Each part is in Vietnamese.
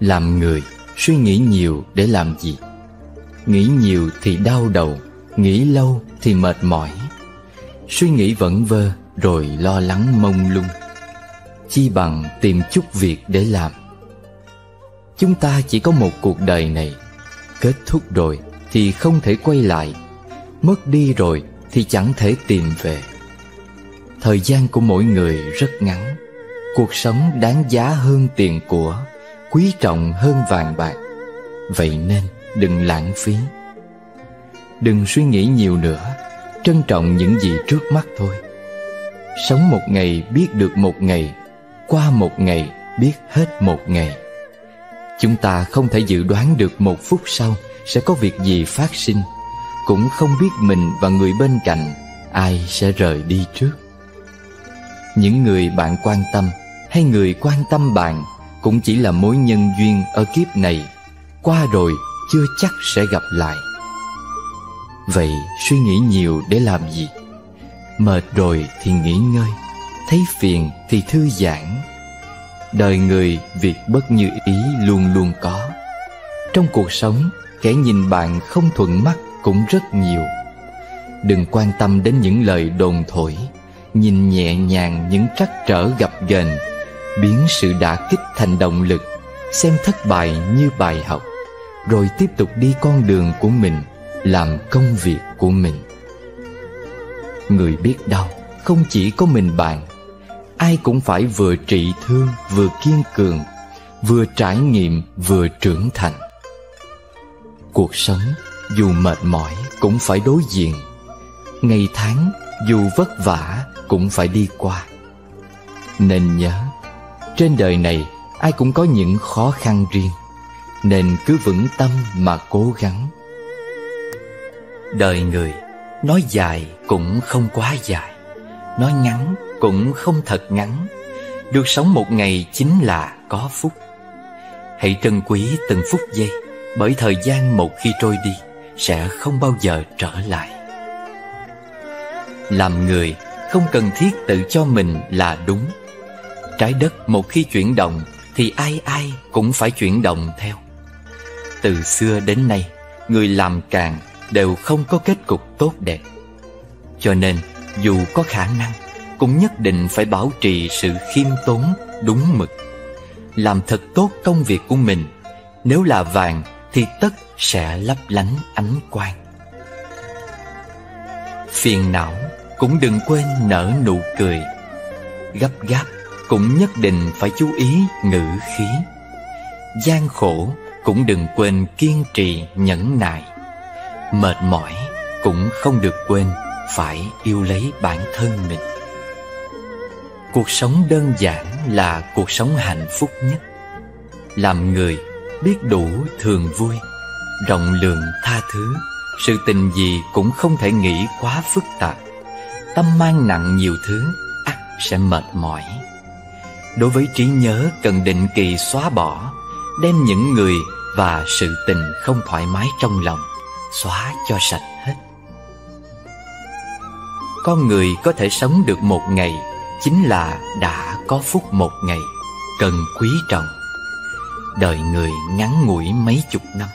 Làm người, suy nghĩ nhiều để làm gì? Nghĩ nhiều thì đau đầu, Nghĩ lâu thì mệt mỏi. Suy nghĩ vẩn vơ, Rồi lo lắng mông lung. Chi bằng tìm chút việc để làm. Chúng ta chỉ có một cuộc đời này. Kết thúc rồi thì không thể quay lại. Mất đi rồi thì chẳng thể tìm về. Thời gian của mỗi người rất ngắn. Cuộc sống đáng giá hơn tiền của. Quý trọng hơn vàng bạc. Vậy nên đừng lãng phí. Đừng suy nghĩ nhiều nữa, Trân trọng những gì trước mắt thôi. Sống một ngày biết được một ngày, Qua một ngày biết hết một ngày. Chúng ta không thể dự đoán được một phút sau Sẽ có việc gì phát sinh. Cũng không biết mình và người bên cạnh Ai sẽ rời đi trước. Những người bạn quan tâm Hay người quan tâm bạn cũng chỉ là mối nhân duyên ở kiếp này. Qua rồi, chưa chắc sẽ gặp lại. Vậy suy nghĩ nhiều để làm gì? Mệt rồi thì nghỉ ngơi. Thấy phiền thì thư giãn. Đời người, việc bất như ý luôn luôn có. Trong cuộc sống, Kẻ nhìn bạn không thuận mắt cũng rất nhiều. Đừng quan tâm đến những lời đồn thổi. Nhìn nhẹ nhàng những trắc trở gặp ghềnh. Biến sự đả kích thành động lực, Xem thất bại như bài học, Rồi tiếp tục đi con đường của mình, Làm công việc của mình. Người biết đau không chỉ có mình bạn, Ai cũng phải vừa trị thương, vừa kiên cường, Vừa trải nghiệm, vừa trưởng thành. Cuộc sống, dù mệt mỏi, cũng phải đối diện. Ngày tháng, dù vất vả, cũng phải đi qua. Nên nhớ trên đời này, ai cũng có những khó khăn riêng, Nên cứ vững tâm mà cố gắng. Đời người, Nói dài cũng không quá dài, Nói ngắn cũng không thật ngắn. Được sống một ngày chính là có phúc. Hãy trân quý từng phút giây, Bởi thời gian một khi trôi đi Sẽ không bao giờ trở lại. Làm người, không cần thiết tự cho mình là đúng. Trái đất một khi chuyển động, Thì ai ai cũng phải chuyển động theo. Từ xưa đến nay, Người làm càng đều không có kết cục tốt đẹp. Cho nên, dù có khả năng, cũng nhất định phải bảo trì sự khiêm tốn, đúng mực. Làm thật tốt công việc của mình, nếu là vàng thì tất sẽ lấp lánh ánh quang. Phiền não cũng đừng quên nở nụ cười, gấp gáp cũng nhất định phải chú ý ngữ khí. Gian khổ cũng đừng quên kiên trì nhẫn nại. Mệt mỏi cũng không được quên phải yêu lấy bản thân mình. Cuộc sống đơn giản là cuộc sống hạnh phúc nhất. Làm người biết đủ thường vui, Rộng lượng tha thứ, Sự tình gì cũng không thể nghĩ quá phức tạp. Tâm mang nặng nhiều thứ, ắt sẽ mệt mỏi. Đối với trí nhớ cần định kỳ xóa bỏ, Đem những người và sự tình không thoải mái trong lòng Xóa cho sạch hết. Con người có thể sống được một ngày chính là đã có phúc một ngày cần quý trọng. Đời người ngắn ngủi mấy chục năm,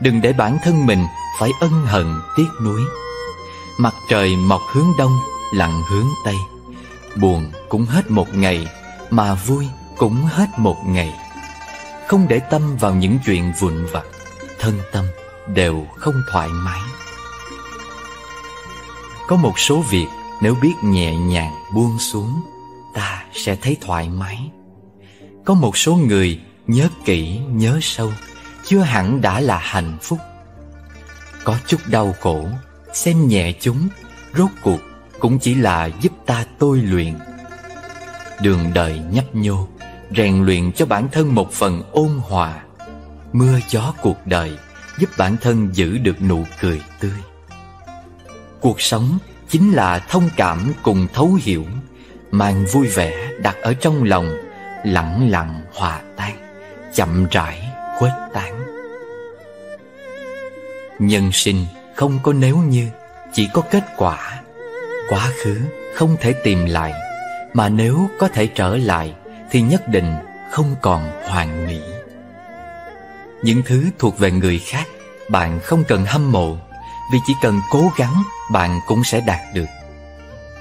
đừng để bản thân mình phải ân hận tiếc nuối. Mặt trời mọc hướng đông, lặn hướng tây, buồn cũng hết một ngày mà vui cũng hết một ngày. Không để tâm vào những chuyện vụn vặt thân tâm đều không thoải mái. Có một số việc nếu biết nhẹ nhàng buông xuống Ta sẽ thấy thoải mái. Có một số người nhớ kỹ, nhớ sâu Chưa hẳn đã là hạnh phúc. Có chút đau khổ Xem nhẹ chúng Rốt cuộc cũng chỉ là giúp ta tôi luyện. Đường đời nhấp nhô, Rèn luyện cho bản thân một phần ôn hòa. Mưa gió cuộc đời Giúp bản thân giữ được nụ cười tươi. Cuộc sống chính là thông cảm cùng thấu hiểu, mang vui vẻ đặt ở trong lòng, lặng lặng hòa tan, chậm rãi khuếch tán. Nhân sinh không có nếu như, chỉ có kết quả, quá khứ không thể tìm lại mà nếu có thể trở lại, thì nhất định không còn hoàn mỹ. Những thứ thuộc về người khác, Bạn không cần hâm mộ, Vì chỉ cần cố gắng, Bạn cũng sẽ đạt được.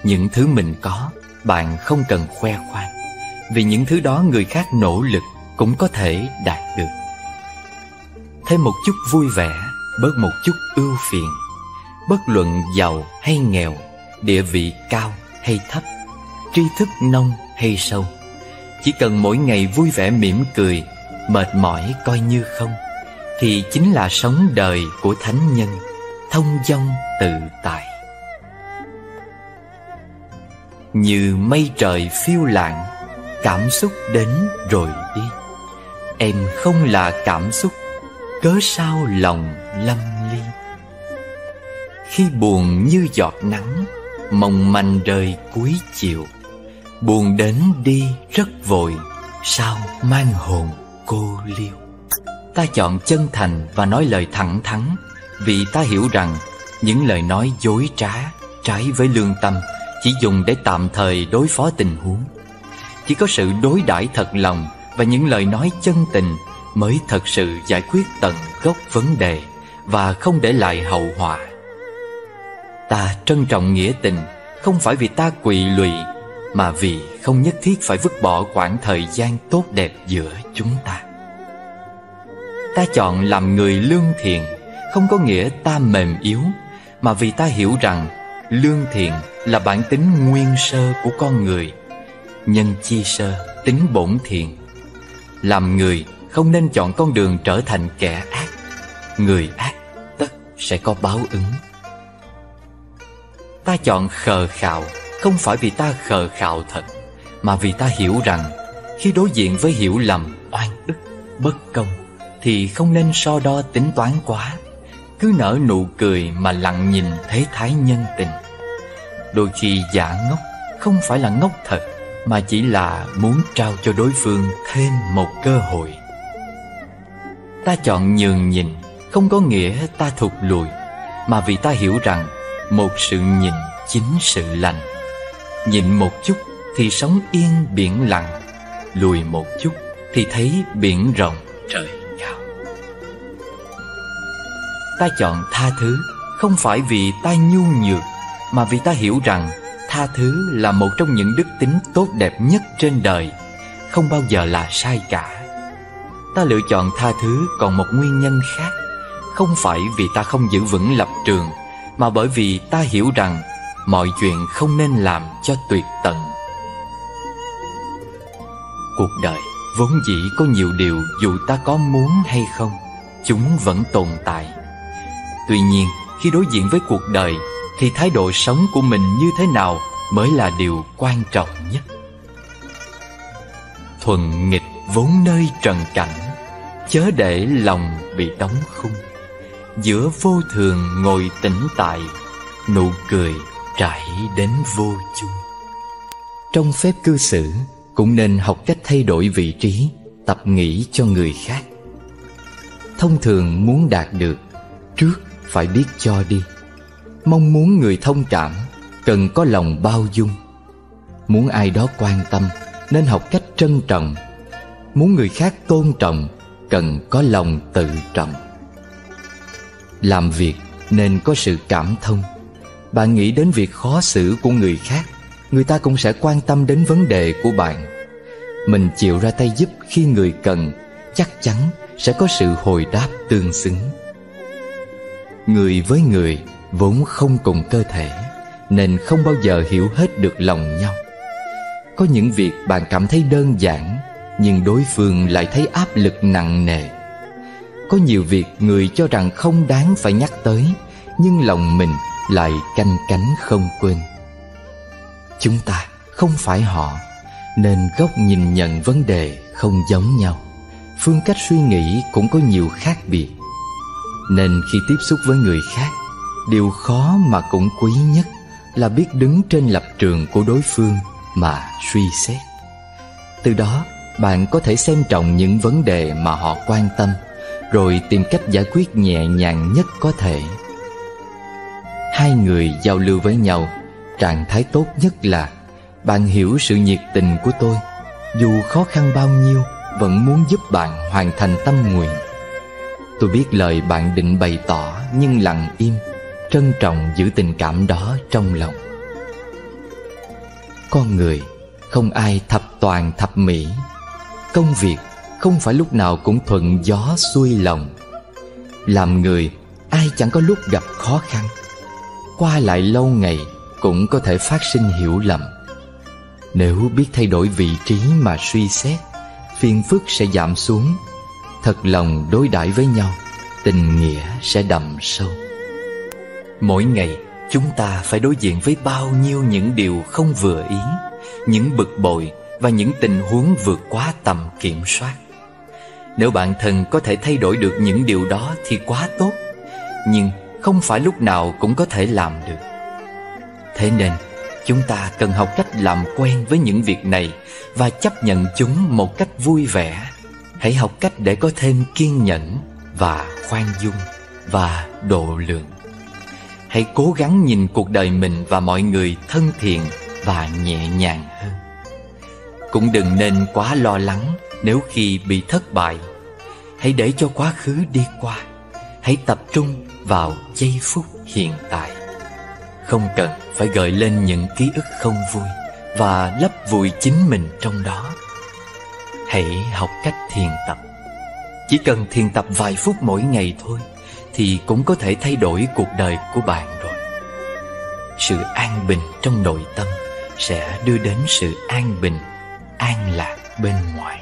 Những thứ mình có, Bạn không cần khoe khoang, Vì những thứ đó người khác nỗ lực Cũng có thể đạt được. Thêm một chút vui vẻ, Bớt một chút ưu phiền. Bất luận giàu hay nghèo, Địa vị cao hay thấp Tri thức nông hay sâu. Chỉ cần mỗi ngày vui vẻ mỉm cười, Mệt mỏi coi như không, Thì chính là sống đời của thánh nhân, Thông dong tự tại. Như mây trời phiêu lãng Cảm xúc đến rồi đi. Em không là cảm xúc, Cớ sao lòng lâm ly? Khi buồn như giọt nắng, Mong manh rơi cuối chiều. Buồn đến đi rất vội, Sao mang hồn cô liêu? Ta chọn chân thành và nói lời thẳng thắn, Vì ta hiểu rằng Những lời nói dối trá, Trái với lương tâm, Chỉ dùng để tạm thời đối phó tình huống. Chỉ có sự đối đãi thật lòng Và những lời nói chân tình Mới thật sự giải quyết tận gốc vấn đề Và không để lại hậu họa. Ta trân trọng nghĩa tình, Không phải vì ta quỵ lụy mà vì không nhất thiết phải vứt bỏ quãng thời gian tốt đẹp giữa chúng ta. Ta chọn làm người lương thiện, Không có nghĩa ta mềm yếu, Mà vì ta hiểu rằng Lương thiện là bản tính nguyên sơ của con người. Nhân chi sơ, tính bổn thiện. Làm người không nên chọn con đường trở thành kẻ ác. Người ác tất sẽ có báo ứng. Ta chọn khờ khạo không phải vì ta khờ khạo thật Mà vì ta hiểu rằng Khi đối diện với hiểu lầm, oan ức, bất công Thì không nên so đo tính toán quá. Cứ nở nụ cười mà lặng nhìn thế thái nhân tình. Đôi khi giả ngốc Không phải là ngốc thật Mà chỉ là muốn trao cho đối phương thêm một cơ hội. Ta chọn nhường nhìn Không có nghĩa ta thụt lùi Mà vì ta hiểu rằng Một sự nhìn chính sự lành. Nhịn một chút thì sống yên biển lặng Lùi một chút thì thấy biển rộng. Trời cao Ta chọn tha thứ Không phải vì ta nhu nhược Mà vì ta hiểu rằng Tha thứ là một trong những đức tính tốt đẹp nhất trên đời Không bao giờ là sai cả. Ta lựa chọn tha thứ còn một nguyên nhân khác Không phải vì ta không giữ vững lập trường Mà bởi vì ta hiểu rằng Mọi chuyện không nên làm cho tuyệt tận. Cuộc đời vốn dĩ có nhiều điều Dù ta có muốn hay không, Chúng vẫn tồn tại. Tuy nhiên, khi đối diện với cuộc đời, Thì thái độ sống của mình như thế nào Mới là điều quan trọng nhất? Thuần nghịch vốn nơi trần cảnh, Chớ để lòng bị đóng khung. Giữa vô thường ngồi tĩnh tại, Nụ cười trải đến vô chung. Trong phép cư xử, Cũng nên học cách thay đổi vị trí, Tập nghĩ cho người khác. Thông thường muốn đạt được, Trước phải biết cho đi. Mong muốn người thông cảm, Cần có lòng bao dung. Muốn ai đó quan tâm, Nên học cách trân trọng. Muốn người khác tôn trọng, Cần có lòng tự trọng. Làm việc nên có sự cảm thông. Bạn nghĩ đến việc khó xử của người khác, Người ta cũng sẽ quan tâm đến vấn đề của bạn. Mình chịu ra tay giúp khi người cần, Chắc chắn sẽ có sự hồi đáp tương xứng. Người với người vốn không cùng cơ thể, Nên không bao giờ hiểu hết được lòng nhau. Có những việc bạn cảm thấy đơn giản, Nhưng đối phương lại thấy áp lực nặng nề. Có nhiều việc người cho rằng không đáng phải nhắc tới, Nhưng lòng mình lại canh cánh không quên. Chúng ta không phải họ, Nên góc nhìn nhận vấn đề không giống nhau. Phương cách suy nghĩ cũng có nhiều khác biệt. Nên khi tiếp xúc với người khác, Điều khó mà cũng quý nhất Là biết đứng trên lập trường của đối phương Mà suy xét. Từ đó, bạn có thể xem trọng những vấn đề mà họ quan tâm, Rồi tìm cách giải quyết nhẹ nhàng nhất có thể. Hai người giao lưu với nhau, Trạng thái tốt nhất là Bạn hiểu sự nhiệt tình của tôi. Dù khó khăn bao nhiêu, Vẫn muốn giúp bạn hoàn thành tâm nguyện. Tôi biết lời bạn định bày tỏ Nhưng lặng im, Trân trọng giữ tình cảm đó trong lòng. Con người, Không ai thập toàn thập mỹ. Công việc Không phải lúc nào cũng thuận gió xuôi lòng. Làm người, Ai chẳng có lúc gặp khó khăn. Qua lại lâu ngày Cũng có thể phát sinh hiểu lầm. Nếu biết thay đổi vị trí mà suy xét, Phiền phức sẽ giảm xuống. Thật lòng đối đãi với nhau, Tình nghĩa sẽ đậm sâu. Mỗi ngày, chúng ta phải đối diện với bao nhiêu những điều không vừa ý, Những bực bội và những tình huống vượt quá tầm kiểm soát. Nếu bạn thân có thể thay đổi được những điều đó thì quá tốt, Nhưng không phải lúc nào cũng có thể làm được. Thế nên, chúng ta cần học cách làm quen với những việc này Và chấp nhận chúng một cách vui vẻ. Hãy học cách để có thêm kiên nhẫn và khoan dung và độ lượng. Hãy cố gắng nhìn cuộc đời mình và mọi người thân thiện và nhẹ nhàng hơn. Cũng đừng nên quá lo lắng nếu khi bị thất bại. Hãy để cho quá khứ đi qua. Hãy tập trung vào giây phút hiện tại. Không cần phải gợi lên những ký ức không vui Và lấp vùi chính mình trong đó. Hãy học cách thiền tập. Chỉ cần thiền tập vài phút mỗi ngày thôi Thì cũng có thể thay đổi cuộc đời của bạn rồi. Sự an bình trong nội tâm Sẽ đưa đến sự an bình, an lạc bên ngoài.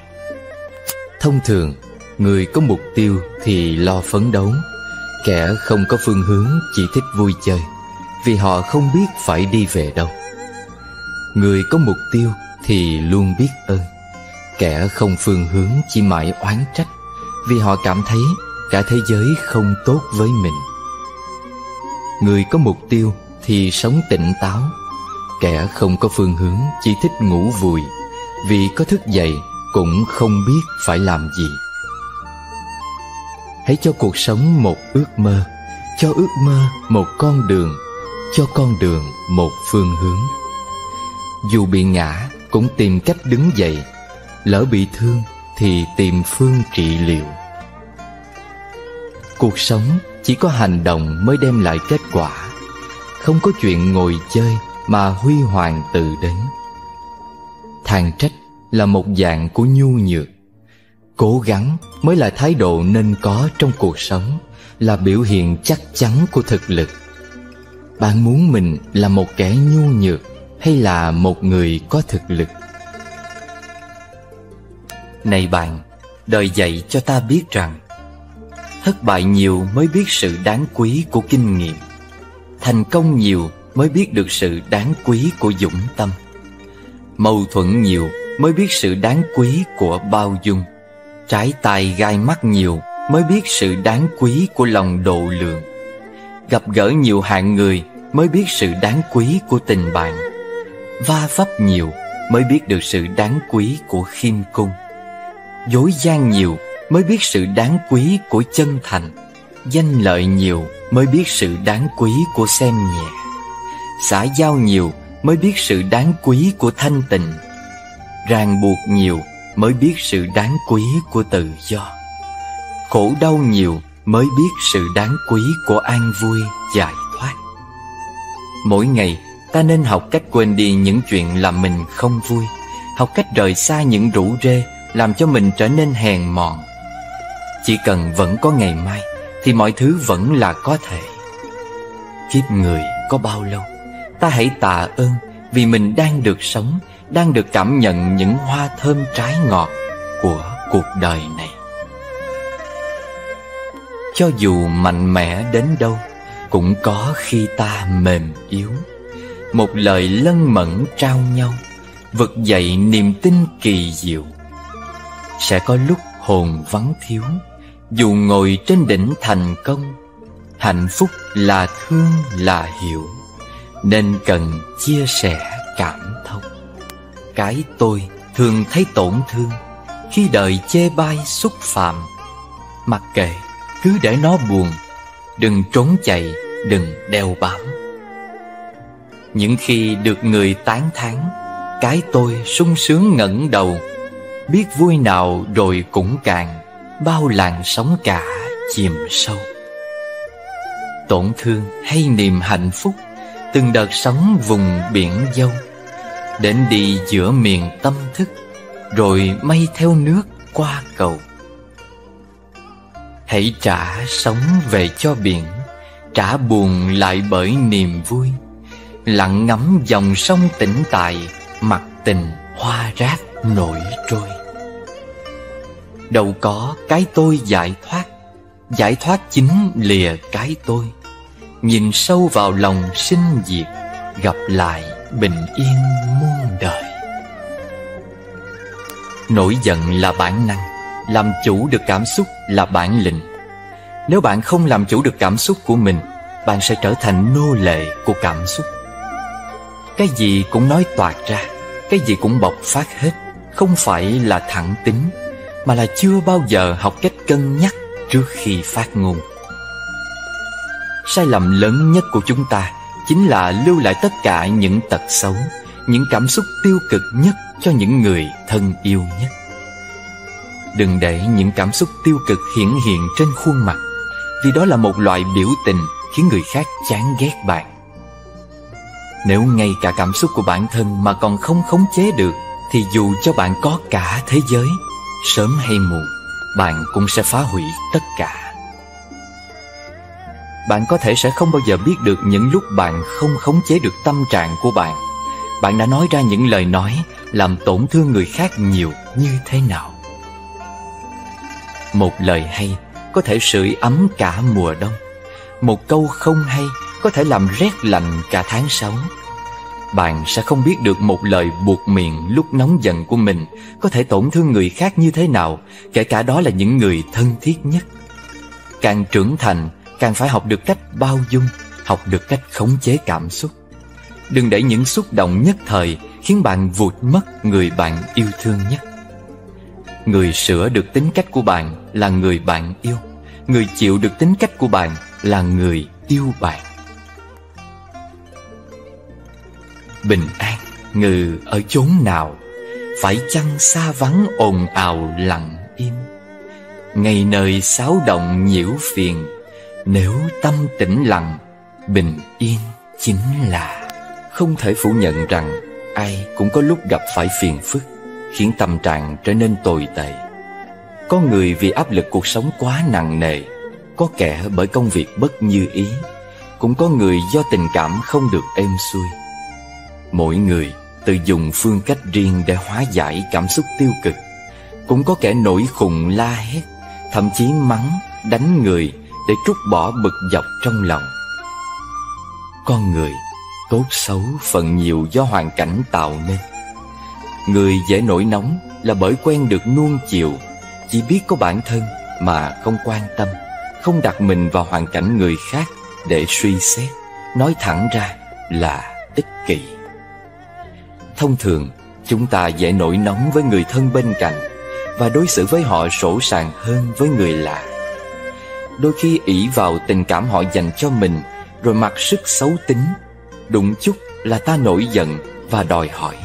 Thông thường, người có mục tiêu thì lo phấn đấu Kẻ không có phương hướng, chỉ thích vui chơi, Vì họ không biết phải đi về đâu. Người có mục tiêu thì luôn biết ơn. Kẻ không phương hướng chỉ mãi oán trách, Vì họ cảm thấy cả thế giới không tốt với mình. Người có mục tiêu thì sống tỉnh táo. Kẻ không có phương hướng chỉ thích ngủ vùi, Vì có thức dậy cũng không biết phải làm gì. Hãy cho cuộc sống một ước mơ. Cho ước mơ một con đường. Cho con đường một phương hướng. Dù bị ngã, cũng tìm cách đứng dậy. Lỡ bị thương, thì tìm phương trị liệu. Cuộc sống chỉ có hành động mới đem lại kết quả. Không có chuyện ngồi chơi mà huy hoàng tự đến. Than trách là một dạng của nhu nhược. Cố gắng mới là thái độ nên có trong cuộc sống Là biểu hiện chắc chắn của thực lực. Bạn muốn mình là một kẻ nhu nhược Hay là một người có thực lực? Này bạn, đời dạy cho ta biết rằng Thất bại nhiều mới biết sự đáng quý của kinh nghiệm. Thành công nhiều mới biết được sự đáng quý của dũng tâm. Mâu thuẫn nhiều mới biết sự đáng quý của bao dung. Trái tài gai mắt nhiều mới biết sự đáng quý của lòng độ lượng. Gặp gỡ nhiều hạng người mới biết sự đáng quý của tình bạn. Va vấp nhiều mới biết được sự đáng quý của khiêm cung. Dối gian nhiều mới biết sự đáng quý của chân thành. Danh lợi nhiều mới biết sự đáng quý của xem nhẹ. Xã giao nhiều mới biết sự đáng quý của thanh tịnh. Ràng buộc nhiều mới biết sự đáng quý của tự do. Khổ đau nhiều mới biết sự đáng quý của an vui giải thoát. Mỗi ngày, ta nên học cách quên đi những chuyện làm mình không vui, Học cách rời xa những rủ rê làm cho mình trở nên hèn mọn. Chỉ cần vẫn có ngày mai, thì mọi thứ vẫn là có thể. Kiếp người có bao lâu, ta hãy tạ ơn vì mình đang được sống đang được cảm nhận những hoa thơm trái ngọt của cuộc đời này. Cho dù mạnh mẽ đến đâu, cũng có khi ta mềm yếu. Một lời lân mẫn trao nhau, vực dậy niềm tin kỳ diệu. Sẽ có lúc hồn vắng thiếu, dù ngồi trên đỉnh thành công, hạnh phúc là thương là hiểu, nên cần chia sẻ cảm cái tôi thường thấy tổn thương. Khi đời chê bai xúc phạm, mặc kệ, cứ để nó buồn, đừng trốn chạy, đừng đeo bám. Những khi được người tán thán, cái tôi sung sướng ngẩng đầu, Biết vui nào rồi cũng cạn Bao làn sóng cả chìm sâu. Tổn thương hay niềm hạnh phúc, Từng đợt sóng vùng biển dâu Đến đi giữa miền tâm thức, Rồi mây theo nước qua cầu. Hãy trả sống về cho biển, Trả buồn lại bởi niềm vui. Lặng ngắm dòng sông tĩnh tại Mặt tình hoa rác nổi trôi. Đâu có cái tôi giải thoát Giải thoát chính lìa cái tôi. Nhìn sâu vào lòng sinh diệt, Gặp lại bình yên muôn đời. Nổi giận là bản năng, Làm chủ được cảm xúc là bản lĩnh. Nếu bạn không làm chủ được cảm xúc của mình, Bạn sẽ trở thành nô lệ của cảm xúc. Cái gì cũng nói toạc ra, Cái gì cũng bộc phát hết, Không phải là thẳng tính, Mà là chưa bao giờ học cách cân nhắc Trước khi phát ngôn. Sai lầm lớn nhất của chúng ta Chính là lưu lại tất cả những tật xấu, Những cảm xúc tiêu cực nhất cho những người thân yêu nhất. Đừng để những cảm xúc tiêu cực hiển hiện trên khuôn mặt, Vì đó là một loại biểu tình khiến người khác chán ghét bạn. Nếu ngay cả cảm xúc của bản thân mà còn không khống chế được, Thì dù cho bạn có cả thế giới, Sớm hay muộn, Bạn cũng sẽ phá hủy tất cả. Bạn có thể sẽ không bao giờ biết được những lúc bạn không khống chế được tâm trạng của bạn. Bạn đã nói ra những lời nói làm tổn thương người khác nhiều như thế nào. Một lời hay có thể sưởi ấm cả mùa đông. Một câu không hay có thể làm rét lạnh cả tháng sáu. Bạn sẽ không biết được một lời buộc miệng lúc nóng giận của mình Có thể tổn thương người khác như thế nào, Kể cả đó là những người thân thiết nhất. Càng trưởng thành càng phải học được cách bao dung, Học được cách khống chế cảm xúc. Đừng để những xúc động nhất thời Khiến bạn vụt mất người bạn yêu thương nhất. Người sửa được tính cách của bạn là người bạn yêu. Người chịu được tính cách của bạn là người yêu bạn. Bình an ngừ ở chốn nào? Phải chăng xa vắng ồn ào lặng im? Ngày nơi xáo động nhiễu phiền nếu tâm tĩnh lặng Bình yên chính là. Không thể phủ nhận rằng Ai cũng có lúc gặp phải phiền phức Khiến tâm trạng trở nên tồi tệ. Có người vì áp lực cuộc sống quá nặng nề Có kẻ bởi công việc bất như ý Cũng có người do tình cảm không được êm xuôi. Mỗi người tự dùng phương cách riêng để hóa giải cảm xúc tiêu cực. Cũng có kẻ nổi khùng la hét Thậm chí mắng, đánh người để trút bỏ bực dọc trong lòng. Con người tốt xấu phần nhiều do hoàn cảnh tạo nên. Người dễ nổi nóng là bởi quen được nuông chiều, chỉ biết có bản thân mà không quan tâm, Không đặt mình vào hoàn cảnh người khác để suy xét, Nói thẳng ra là ích kỷ. Thông thường, chúng ta dễ nổi nóng với người thân bên cạnh Và đối xử với họ sổ sàng hơn với người lạ. Đôi khi ỷ vào tình cảm họ dành cho mình, Rồi mặc sức xấu tính. Đụng chút là ta nổi giận và đòi hỏi,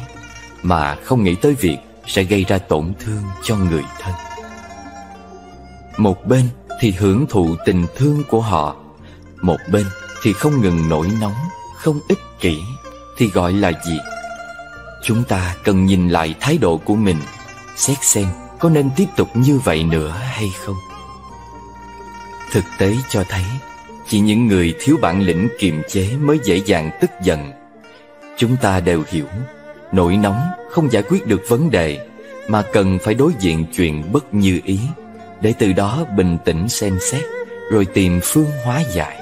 Mà không nghĩ tới việc sẽ gây ra tổn thương cho người thân. Một bên thì hưởng thụ tình thương của họ, Một bên thì không ngừng nổi nóng, Không ích kỷ, Thì gọi là gì? Chúng ta cần nhìn lại thái độ của mình, Xét xem có nên tiếp tục như vậy nữa hay không. Thực tế cho thấy, Chỉ những người thiếu bản lĩnh kiềm chế mới dễ dàng tức giận. Chúng ta đều hiểu, Nổi nóng không giải quyết được vấn đề, Mà cần phải đối diện chuyện bất như ý, để từ đó bình tĩnh xem xét, rồi tìm phương hóa giải.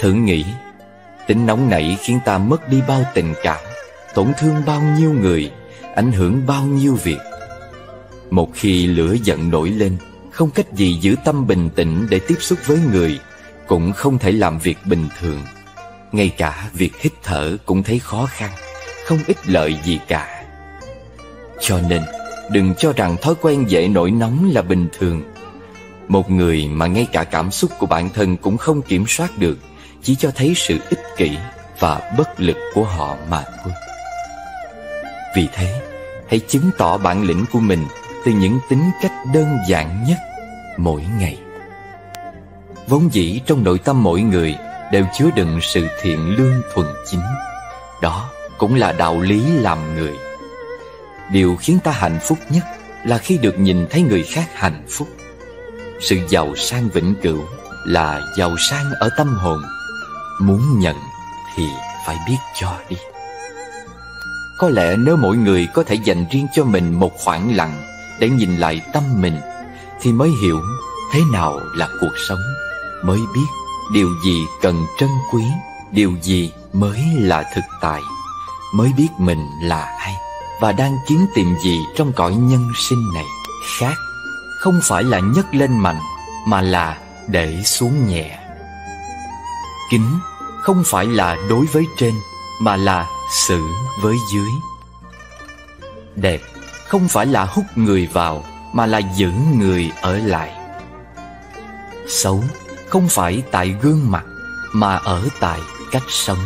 Thử nghĩ, tính nóng nảy khiến ta mất đi bao tình cảm, tổn thương bao nhiêu người, ảnh hưởng bao nhiêu việc. Một khi lửa giận nổi lên không cách gì giữ tâm bình tĩnh để tiếp xúc với người cũng không thể làm việc bình thường. Ngay cả việc hít thở cũng thấy khó khăn không ích lợi gì cả. Cho nên Đừng cho rằng thói quen dễ nổi nóng là bình thường. Một người mà ngay cả cảm xúc của bản thân cũng không kiểm soát được Chỉ cho thấy sự ích kỷ và bất lực của họ mà thôi. Vì thế, hãy chứng tỏ bản lĩnh của mình từ những tính cách đơn giản nhất mỗi ngày. Vốn dĩ trong nội tâm mỗi người Đều chứa đựng sự thiện lương thuần chính. Đó cũng là đạo lý làm người. Điều khiến ta hạnh phúc nhất Là khi được nhìn thấy người khác hạnh phúc. Sự giàu sang vĩnh cửu Là giàu sang ở tâm hồn. Muốn nhận thì phải biết cho đi. Có lẽ nếu mỗi người có thể dành riêng cho mình một khoảng lặng để nhìn lại tâm mình, Thì mới hiểu thế nào là cuộc sống, Mới biết điều gì cần trân quý, Điều gì mới là thực tại, Mới biết mình là ai Và đang kiếm tìm gì trong cõi nhân sinh này Khác. Không phải là nhấc lên mạnh, Mà là để xuống nhẹ. Kính không phải là đối với trên, Mà là xử với dưới. Đẹp không phải là hút người vào, Mà là giữ người ở lại. Xấu không phải tại gương mặt, Mà ở tại cách sống.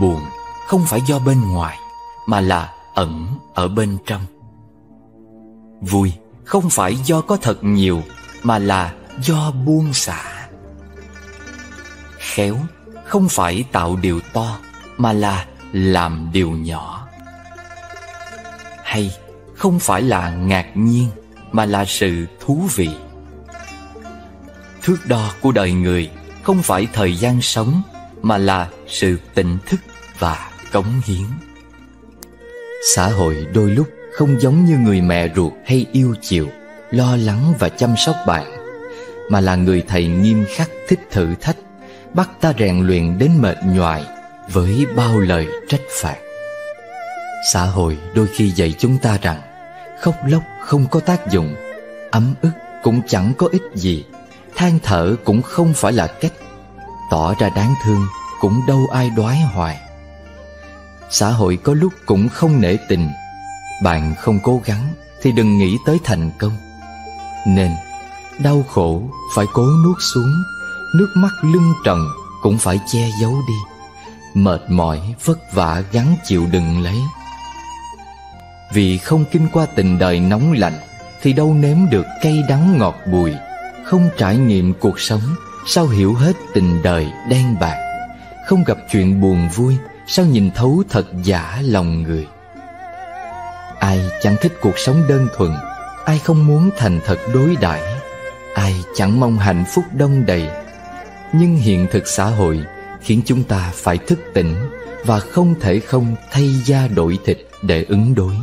Buồn không phải do bên ngoài, Mà là ẩn ở bên trong. Vui không phải do có thật nhiều, Mà là do buông xả. Khéo không phải tạo điều to, mà là làm điều nhỏ hay, không phải là ngạc nhiên, mà là sự thú vị thước đo của đời người không phải thời gian sống, mà là sự tỉnh thức và cống hiến xã hội đôi lúc không giống như người mẹ ruột hay yêu chiều, lo lắng và chăm sóc bạn, mà là người thầy nghiêm khắc thích thử thách, bắt ta rèn luyện đến mệt nhoài với bao lời trách phạt. Xã hội đôi khi dạy chúng ta rằng khóc lóc không có tác dụng, ấm ức cũng chẳng có ích gì, than thở cũng không phải là cách, tỏ ra đáng thương cũng đâu ai đoái hoài. Xã hội có lúc cũng không nể tình, bạn không cố gắng thì đừng nghĩ tới thành công. Nên đau khổ phải cố nuốt xuống Nước mắt lưng trần cũng phải che giấu đi Mệt mỏi vất vả gắn chịu đựng lấy vì không kinh qua tình đời nóng lạnh, Thì đâu nếm được cay đắng ngọt bùi. Không trải nghiệm cuộc sống, Sao hiểu hết tình đời đen bạc? Không gặp chuyện buồn vui, Sao nhìn thấu thật giả lòng người? Ai chẳng thích cuộc sống đơn thuần, Ai không muốn thành thật đối đãi? Ai chẳng mong hạnh phúc đông đầy. Nhưng hiện thực xã hội khiến chúng ta phải thức tỉnh và không thể không thay da đổi thịt để ứng đối.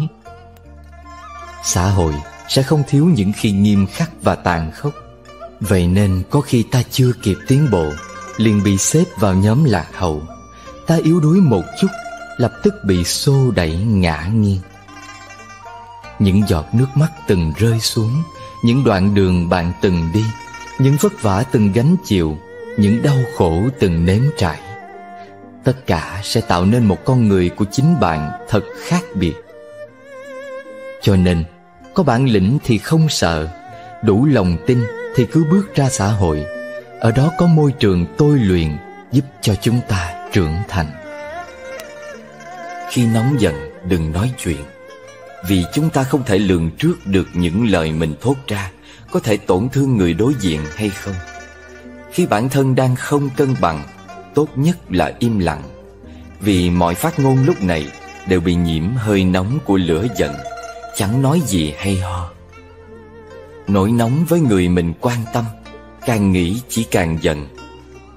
Xã hội sẽ không thiếu những khi nghiêm khắc và tàn khốc. Vậy nên có khi ta chưa kịp tiến bộ, liền bị xếp vào nhóm lạc hậu. Ta yếu đuối một chút, lập tức bị xô đẩy ngã nghiêng. Những giọt nước mắt từng rơi xuống, những đoạn đường bạn từng đi, những vất vả từng gánh chịu những đau khổ từng nếm trải tất cả sẽ tạo nên một con người của chính bạn thật khác biệt cho nên có bản lĩnh thì không sợ, đủ lòng tin thì cứ bước ra xã hội. Ở đó có môi trường tôi luyện giúp cho chúng ta trưởng thành. Khi nóng giận, đừng nói chuyện. Vì chúng ta không thể lường trước được những lời mình thốt ra, có thể tổn thương người đối diện hay không. Khi bản thân đang không cân bằng, Tốt nhất là im lặng. Vì mọi phát ngôn lúc này Đều bị nhiễm hơi nóng của lửa giận. Chẳng nói gì hay ho. Nỗi nóng với người mình quan tâm, Càng nghĩ chỉ càng giận.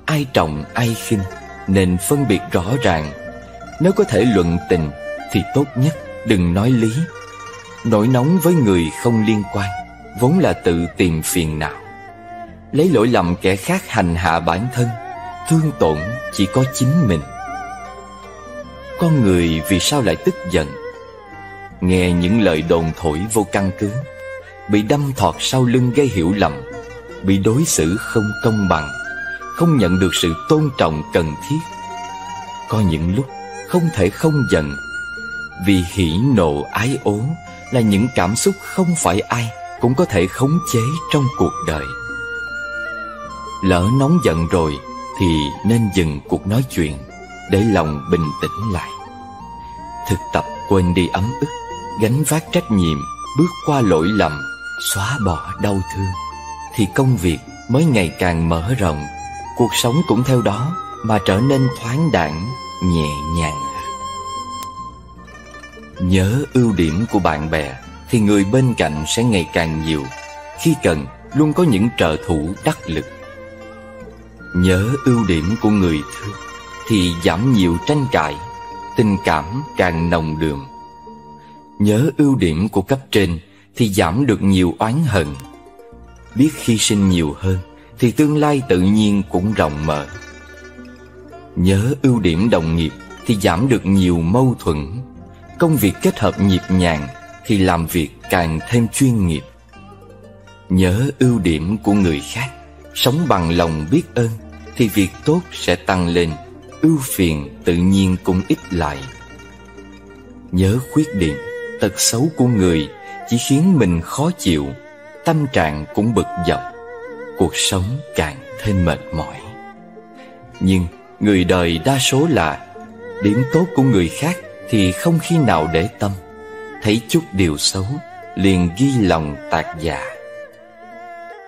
Ai trọng, ai khinh, Nên phân biệt rõ ràng. Nếu có thể luận tình, Thì tốt nhất đừng nói lý. Nỗi nóng với người không liên quan, Vốn là tự tìm phiền não. Lấy lỗi lầm kẻ khác hành hạ bản thân, thương tổn chỉ có chính mình. Con người vì sao lại tức giận? Nghe những lời đồn thổi vô căn cứ, bị đâm thọt sau lưng gây hiểu lầm, bị đối xử không công bằng, không nhận được sự tôn trọng cần thiết. Có những lúc không thể không giận, vì hỉ nộ ái ố là những cảm xúc không phải ai cũng có thể khống chế trong cuộc đời. Lỡ nóng giận rồi Thì nên dừng cuộc nói chuyện Để lòng bình tĩnh lại. Thực tập quên đi ấm ức. Gánh vác trách nhiệm Bước qua lỗi lầm Xóa bỏ đau thương. Thì công việc mới ngày càng mở rộng. Cuộc sống cũng theo đó mà trở nên thoáng đẳng, nhẹ nhàng. Nhớ ưu điểm của bạn bè Thì người bên cạnh sẽ ngày càng nhiều. Khi cần luôn có những trợ thủ đắc lực. Nhớ ưu điểm của người thương Thì giảm nhiều tranh cãi Tình cảm càng nồng đượm. Nhớ ưu điểm của cấp trên Thì giảm được nhiều oán hận. Biết hy sinh nhiều hơn Thì tương lai tự nhiên cũng rộng mở. Nhớ ưu điểm đồng nghiệp Thì giảm được nhiều mâu thuẫn. Công việc kết hợp nhịp nhàng Thì làm việc càng thêm chuyên nghiệp. Nhớ ưu điểm của người khác, Sống bằng lòng biết ơn Thì việc tốt sẽ tăng lên, Ưu phiền tự nhiên cũng ít lại. Nhớ khuyết điểm Tật xấu của người Chỉ khiến mình khó chịu, Tâm trạng cũng bực dọc, Cuộc sống càng thêm mệt mỏi. Nhưng người đời đa số là, Điểm tốt của người khác Thì không khi nào để tâm, Thấy chút điều xấu Liền ghi lòng tạc dạ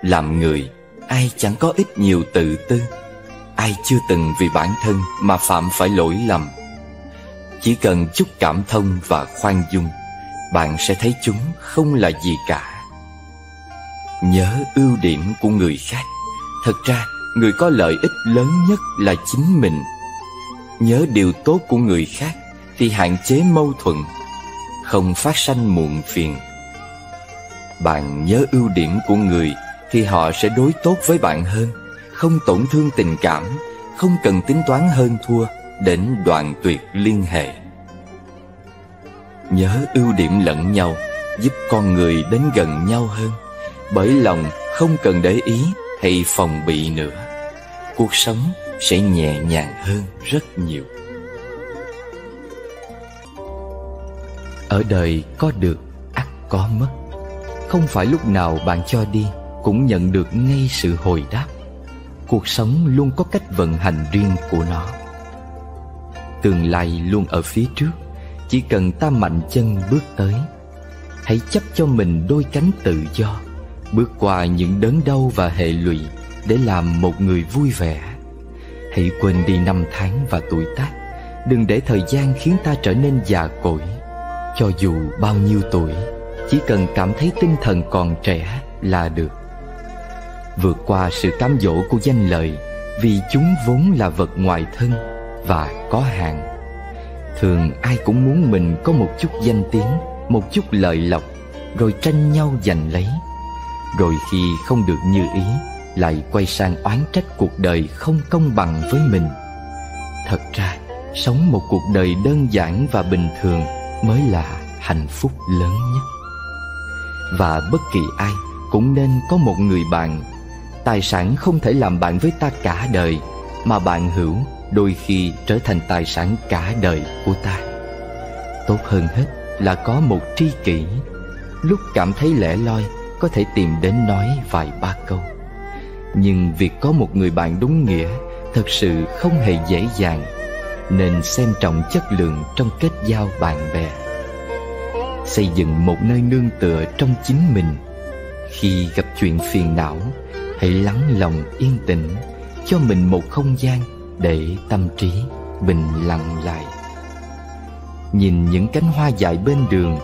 Làm người, Ai chẳng có ít nhiều tự tư, Ai chưa từng vì bản thân Mà phạm phải lỗi lầm. Chỉ cần chút cảm thông và khoan dung bạn sẽ thấy chúng không là gì cả. Nhớ ưu điểm của người khác. Thật ra, người có lợi ích lớn nhất là chính mình. Nhớ điều tốt của người khác Thì hạn chế mâu thuẫn, Không phát sanh muộn phiền. Bạn nhớ ưu điểm của người Thì họ sẽ đối tốt với bạn hơn, Không tổn thương tình cảm, Không cần tính toán hơn thua Đến đoạn tuyệt liên hệ. Nhớ ưu điểm lẫn nhau, Giúp con người đến gần nhau hơn. Bởi lòng không cần để ý hay phòng bị nữa, cuộc sống sẽ nhẹ nhàng hơn rất nhiều. Ở đời có được, ắt có mất. Không phải lúc nào bạn cho đi cũng nhận được ngay sự hồi đáp. Cuộc sống luôn có cách vận hành riêng của nó. Tương lai luôn ở phía trước chỉ cần ta mạnh chân bước tới, hãy chấp cho mình đôi cánh tự do, bước qua những đớn đau và hệ lụy để làm một người vui vẻ. Hãy quên đi năm tháng và tuổi tác, đừng để thời gian khiến ta trở nên già cỗi. Cho dù bao nhiêu tuổi, chỉ cần cảm thấy tinh thần còn trẻ là được. Vượt qua sự cám dỗ của danh lợi vì chúng vốn là vật ngoài thân và có hạn thường ai cũng muốn mình có một chút danh tiếng, một chút lợi lộc, rồi tranh nhau giành lấy. Rồi khi không được như ý, lại quay sang oán trách cuộc đời không công bằng với mình. Thật ra, sống một cuộc đời đơn giản và bình thường mới là hạnh phúc lớn nhất. Và bất kỳ ai cũng nên có một người bạn. Tài sản không thể làm bạn với ta cả đời, mà bạn hữu đôi khi trở thành tài sản cả đời của ta. Tốt hơn hết là có một tri kỷ. Lúc cảm thấy lẻ loi, có thể tìm đến nói vài ba câu. Nhưng việc có một người bạn đúng nghĩa thật sự không hề dễ dàng, nên xem trọng chất lượng trong kết giao bạn bè. Xây dựng một nơi nương tựa trong chính mình. Khi gặp chuyện phiền não, hãy lắng lòng yên tĩnh, cho mình một không gian để tâm trí bình lặng lại. Nhìn những cánh hoa dại bên đường,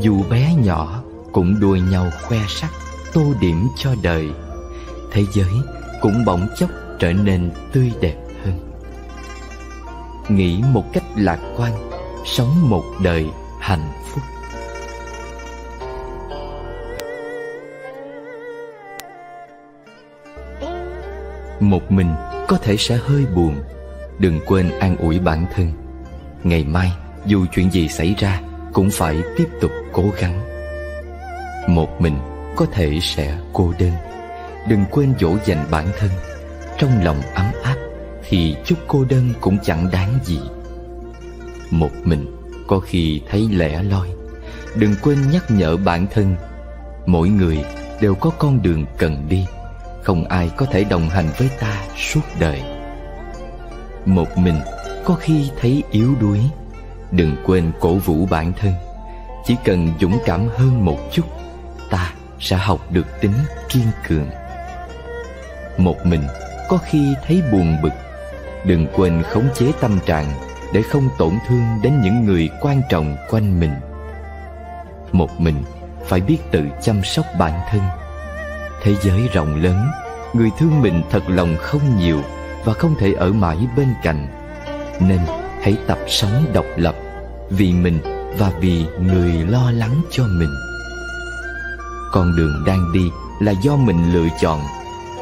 dù bé nhỏ cũng đua nhau khoe sắc tô điểm cho đời. Thế giới cũng bỗng chốc trở nên tươi đẹp hơn. Nghĩ một cách lạc quan, sống một đời hạnh một mình có thể sẽ hơi buồn. Đừng quên an ủi bản thân. Ngày mai, dù chuyện gì xảy ra, cũng phải tiếp tục cố gắng. Một mình có thể sẽ cô đơn. Đừng quên dỗ dành bản thân. Trong lòng ấm áp, Thì chút cô đơn cũng chẳng đáng gì. Một mình có khi thấy lẻ loi. Đừng quên nhắc nhở bản thân, Mỗi người đều có con đường cần đi. Không ai có thể đồng hành với ta suốt đời. Một mình có khi thấy yếu đuối. Đừng quên cổ vũ bản thân. Chỉ cần dũng cảm hơn một chút, Ta sẽ học được tính kiên cường. Một mình có khi thấy buồn bực. Đừng quên khống chế tâm trạng Để không tổn thương đến những người quan trọng quanh mình. Một mình phải biết tự chăm sóc bản thân. Thế giới rộng lớn, Người thương mình thật lòng không nhiều Và không thể ở mãi bên cạnh. Nên hãy tập sống độc lập Vì mình và vì người lo lắng cho mình. Con đường đang đi là do mình lựa chọn,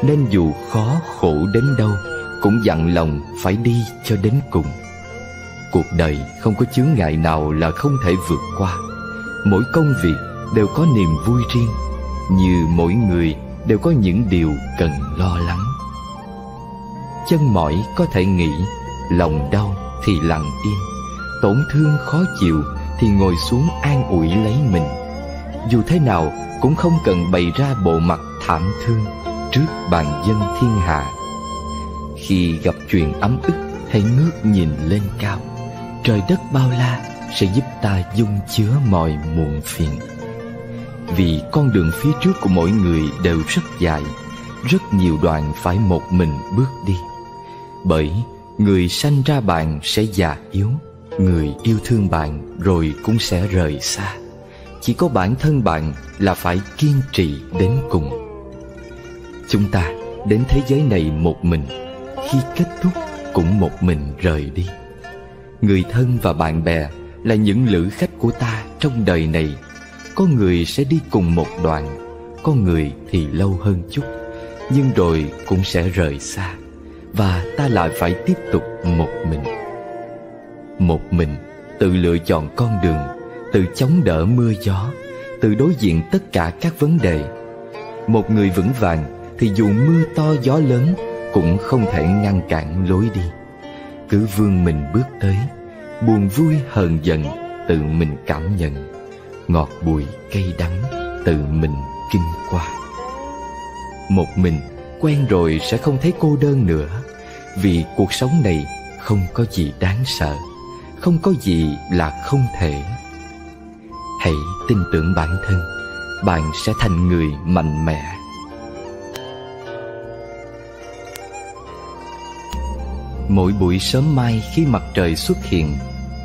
Nên dù khó khổ đến đâu Cũng dặn lòng phải đi cho đến cùng. Cuộc đời không có chướng ngại nào là không thể vượt qua. Mỗi công việc đều có niềm vui riêng, Như mỗi người đều có những điều cần lo lắng. Chân mỏi có thể nghỉ, Lòng đau thì lặng yên Tổn thương khó chịu thì ngồi xuống an ủi lấy mình. Dù thế nào cũng không cần bày ra bộ mặt thảm thương Trước bàn dân thiên hạ. Khi gặp chuyện ấm ức Hãy ngước nhìn lên cao. Trời đất bao la sẽ giúp ta dung chứa mọi muộn phiền vì con đường phía trước của mỗi người đều rất dài, Rất nhiều đoàn phải một mình bước đi. Bởi người sanh ra bạn sẽ già yếu, Người yêu thương bạn rồi cũng sẽ rời xa. Chỉ có bản thân bạn là phải kiên trì đến cùng. Chúng ta đến thế giới này một mình, Khi kết thúc cũng một mình rời đi. Người thân và bạn bè là những lữ khách của ta trong đời này có người sẽ đi cùng một đoạn Có người thì lâu hơn chút, Nhưng rồi cũng sẽ rời xa, Và ta lại phải tiếp tục một mình. Một mình Tự lựa chọn con đường, Tự chống đỡ mưa gió, Tự đối diện tất cả các vấn đề. Một người vững vàng Thì dù mưa to gió lớn Cũng không thể ngăn cản lối đi. Cứ vươn mình bước tới, Buồn vui hờn giận Tự mình cảm nhận ngọt bùi cây đắng tự mình kinh qua. Một mình quen rồi sẽ không thấy cô đơn nữa, vì cuộc sống này không có gì đáng sợ, không có gì là không thể. Hãy tin tưởng bản thân, bạn sẽ thành người mạnh mẽ. Mỗi buổi sớm mai khi mặt trời xuất hiện,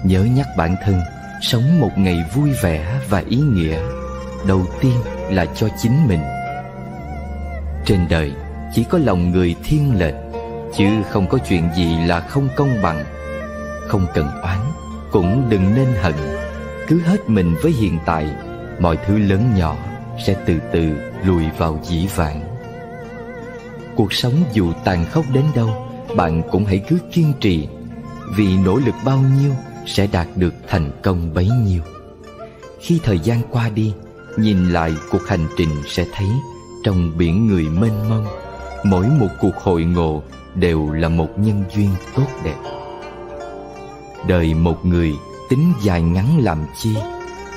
nhớ nhắc bản thân Sống một ngày vui vẻ và ý nghĩa, Đầu tiên là cho chính mình. Trên đời, chỉ có lòng người thiên lệch, Chứ không có chuyện gì là không công bằng. Không cần oán, Cũng đừng nên hận. Cứ hết mình với hiện tại, Mọi thứ lớn nhỏ Sẽ từ từ lùi vào dĩ vãng. Cuộc sống dù tàn khốc đến đâu, Bạn cũng hãy cứ kiên trì. Vì nỗ lực bao nhiêu sẽ đạt được thành công bấy nhiêu. Khi thời gian qua đi, nhìn lại cuộc hành trình sẽ thấy trong biển người mênh mông, mỗi một cuộc hội ngộ đều là một nhân duyên tốt đẹp. Đời một người tính dài ngắn làm chi?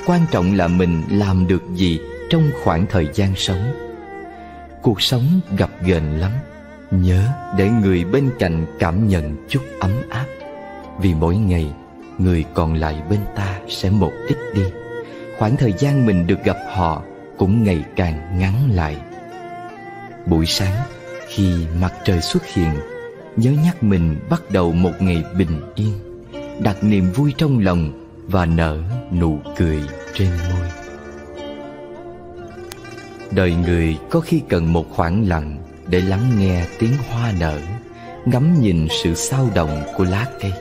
Quan trọng là mình làm được gì trong khoảng thời gian sống. Cuộc sống gặp ghềnh lắm, nhớ để người bên cạnh cảm nhận chút ấm áp. Vì mỗi ngày người còn lại bên ta sẽ một ít đi. Khoảng thời gian mình được gặp họ cũng ngày càng ngắn lại. Buổi sáng, khi mặt trời xuất hiện, nhớ nhắc mình bắt đầu một ngày bình yên, đặt niềm vui trong lòng và nở nụ cười trên môi. Đời người có khi cần một khoảng lặng để lắng nghe tiếng hoa nở, ngắm nhìn sự sao động của lá cây.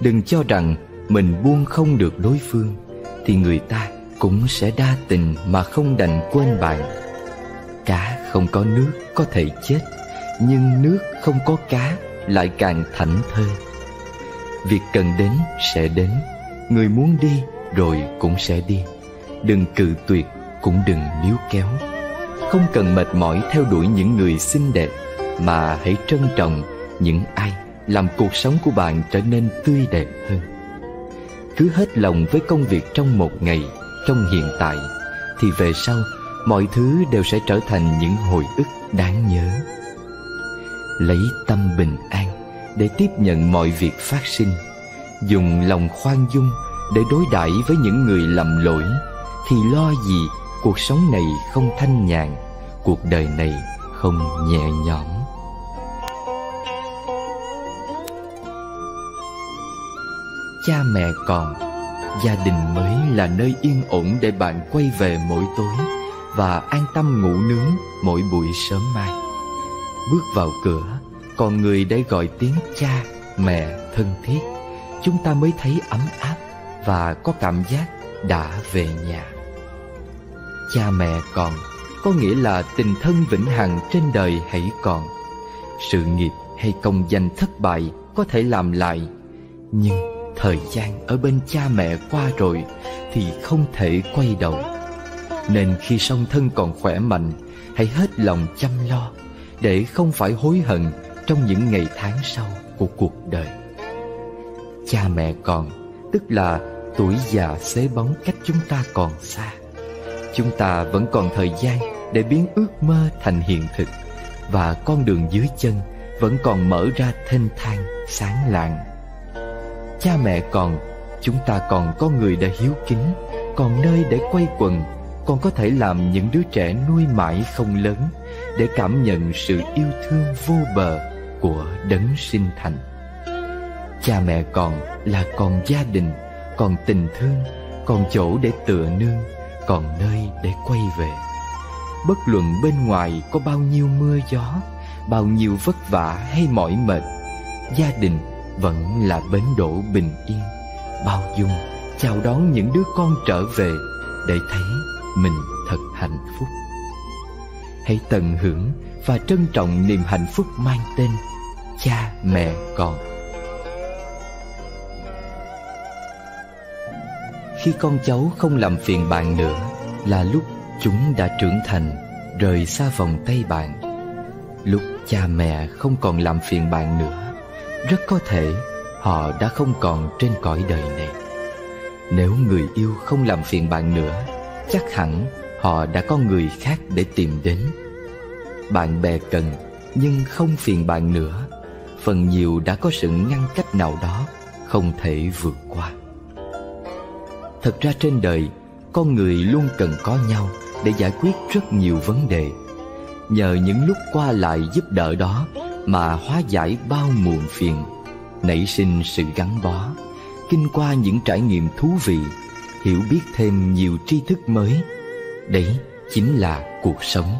Đừng cho rằng mình buông không được đối phương, Thì người ta cũng sẽ đa tình mà không đành quên bạn Cá không có nước có thể chết, Nhưng nước không có cá lại càng thảnh thơi. Việc cần đến sẽ đến, Người muốn đi rồi cũng sẽ đi. Đừng cự tuyệt cũng đừng níu kéo. Không cần mệt mỏi theo đuổi những người xinh đẹp, Mà hãy trân trọng những ai làm cuộc sống của bạn trở nên tươi đẹp hơn. Cứ hết lòng với công việc trong một ngày, trong hiện tại, thì về sau, mọi thứ đều sẽ trở thành những hồi ức đáng nhớ. Lấy tâm bình an để tiếp nhận mọi việc phát sinh. Dùng lòng khoan dung để đối đãi với những người lầm lỗi, thì lo gì cuộc sống này không thanh nhàn, cuộc đời này không nhẹ nhõm. Cha mẹ còn, gia đình mới là nơi yên ổn để bạn quay về mỗi tối và an tâm ngủ nướng mỗi buổi sớm mai. Bước vào cửa, còn người để gọi tiếng cha, mẹ, thân thiết. Chúng ta mới thấy ấm áp và có cảm giác đã về nhà. Cha mẹ còn, có nghĩa là tình thân vĩnh hằng trên đời hãy còn. Sự nghiệp hay công danh thất bại có thể làm lại, nhưng thời gian ở bên cha mẹ qua rồi thì không thể quay đầu. Nên khi song thân còn khỏe mạnh, hãy hết lòng chăm lo để không phải hối hận trong những ngày tháng sau của cuộc đời. Cha mẹ còn, tức là tuổi già xế bóng cách chúng ta còn xa. Chúng ta vẫn còn thời gian để biến ước mơ thành hiện thực. Và con đường dưới chân vẫn còn mở ra thênh thang sáng lạng cha mẹ còn, chúng ta còn có người để hiếu kính, còn nơi để quay quần, còn có thể làm những đứa trẻ nuôi mãi không lớn để cảm nhận sự yêu thương vô bờ của đấng sinh thành. Cha mẹ còn là còn gia đình, còn tình thương, còn chỗ để tựa nương, còn nơi để quay về. Bất luận bên ngoài có bao nhiêu mưa gió, bao nhiêu vất vả hay mỏi mệt, gia đình vẫn là bến đỗ bình yên. Bao dung, chào đón những đứa con trở về để thấy mình thật hạnh phúc. Hãy tận hưởng và trân trọng niềm hạnh phúc mang tên cha mẹ con. Khi con cháu không làm phiền bạn nữa là lúc chúng đã trưởng thành, rời xa vòng tay bạn. Lúc cha mẹ không còn làm phiền bạn nữa rất có thể họ đã không còn trên cõi đời này. Nếu người yêu không làm phiền bạn nữa, chắc hẳn họ đã có người khác để tìm đến. Bạn bè cần, nhưng không phiền bạn nữa. Phần nhiều đã có sự ngăn cách nào đó, không thể vượt qua. Thật ra trên đời, con người luôn cần có nhau để giải quyết rất nhiều vấn đề. Nhờ những lúc qua lại giúp đỡ đó mà hóa giải bao muộn phiền. Nảy sinh sự gắn bó, kinh qua những trải nghiệm thú vị, hiểu biết thêm nhiều tri thức mới. Đấy chính là cuộc sống.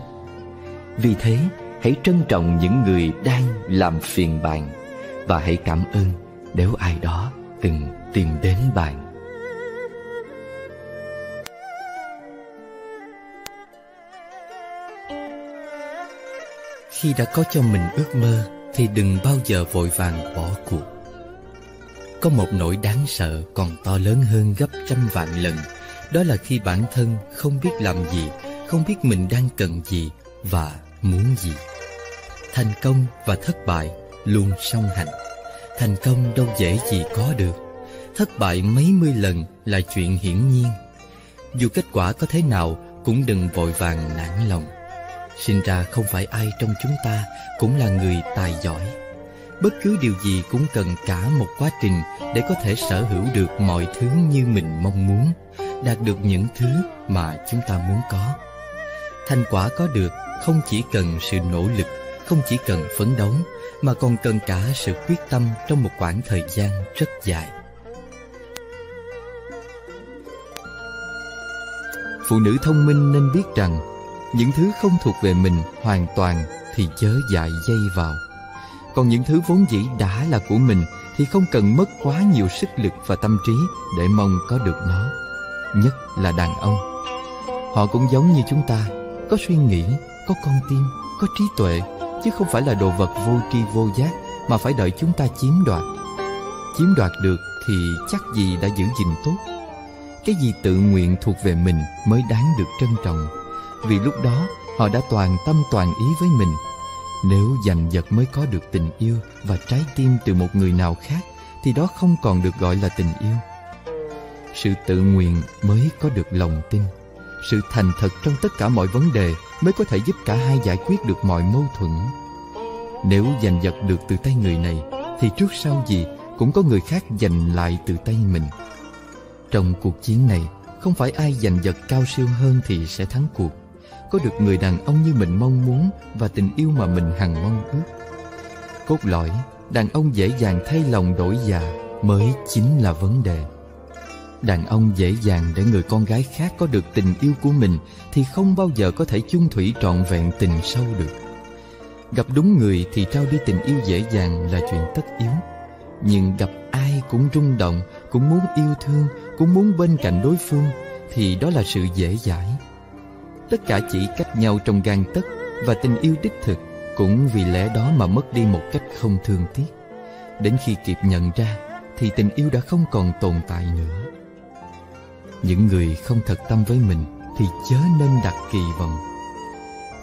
Vì thế, hãy trân trọng những người đang làm phiền bạn và hãy cảm ơn nếu ai đó từng tìm đến bạn. Khi đã có cho mình ước mơ thì đừng bao giờ vội vàng bỏ cuộc. Có một nỗi đáng sợ còn to lớn hơn gấp trăm vạn lần, đó là khi bản thân không biết làm gì, không biết mình đang cần gì và muốn gì. Thành công và thất bại luôn song hành. Thành công đâu dễ gì có được. Thất bại mấy mươi lần là chuyện hiển nhiên. Dù kết quả có thế nào cũng đừng vội vàng nản lòng sinh ra không phải ai trong chúng ta cũng là người tài giỏi. Bất cứ điều gì cũng cần cả một quá trình để có thể sở hữu được mọi thứ như mình mong muốn, đạt được những thứ mà chúng ta muốn có. Thành quả có được không chỉ cần sự nỗ lực, không chỉ cần phấn đấu, mà còn cần cả sự quyết tâm trong một khoảng thời gian rất dài. Phụ nữ thông minh nên biết rằng những thứ không thuộc về mình hoàn toàn thì chớ dại dây vào. Còn những thứ vốn dĩ đã là của mình thì không cần mất quá nhiều sức lực và tâm trí để mong có được nó. Nhất là đàn ông. Họ cũng giống như chúng ta, có suy nghĩ, có con tim, có trí tuệ, chứ không phải là đồ vật vô tri vô giác mà phải đợi chúng ta chiếm đoạt. Chiếm đoạt được thì chắc gì đã giữ gìn tốt. Cái gì tự nguyện thuộc về mình mới đáng được trân trọng? Vì lúc đó họ đã toàn tâm toàn ý với mình. Nếu giành giật mới có được tình yêu và trái tim từ một người nào khác, thì đó không còn được gọi là tình yêu. Sự tự nguyện mới có được lòng tin. Sự thành thật trong tất cả mọi vấn đề mới có thể giúp cả hai giải quyết được mọi mâu thuẫn. Nếu giành giật được từ tay người này, thì trước sau gì cũng có người khác giành lại từ tay mình. Trong cuộc chiến này, không phải ai giành giật cao siêu hơn thì sẽ thắng cuộc có được người đàn ông như mình mong muốn và tình yêu mà mình hằng mong ước. Cốt lõi, đàn ông dễ dàng thay lòng đổi dạ mới chính là vấn đề. Đàn ông dễ dàng để người con gái khác có được tình yêu của mình thì không bao giờ có thể chung thủy trọn vẹn tình sâu được. Gặp đúng người thì trao đi tình yêu dễ dàng là chuyện tất yếu. Nhưng gặp ai cũng rung động, cũng muốn yêu thương, cũng muốn bên cạnh đối phương thì đó là sự dễ dãi. Tất cả chỉ cách nhau trong gan tấc và tình yêu đích thực cũng vì lẽ đó mà mất đi một cách không thương tiếc. Đến khi kịp nhận ra thì tình yêu đã không còn tồn tại nữa. Những người không thật tâm với mình thì chớ nên đặt kỳ vọng.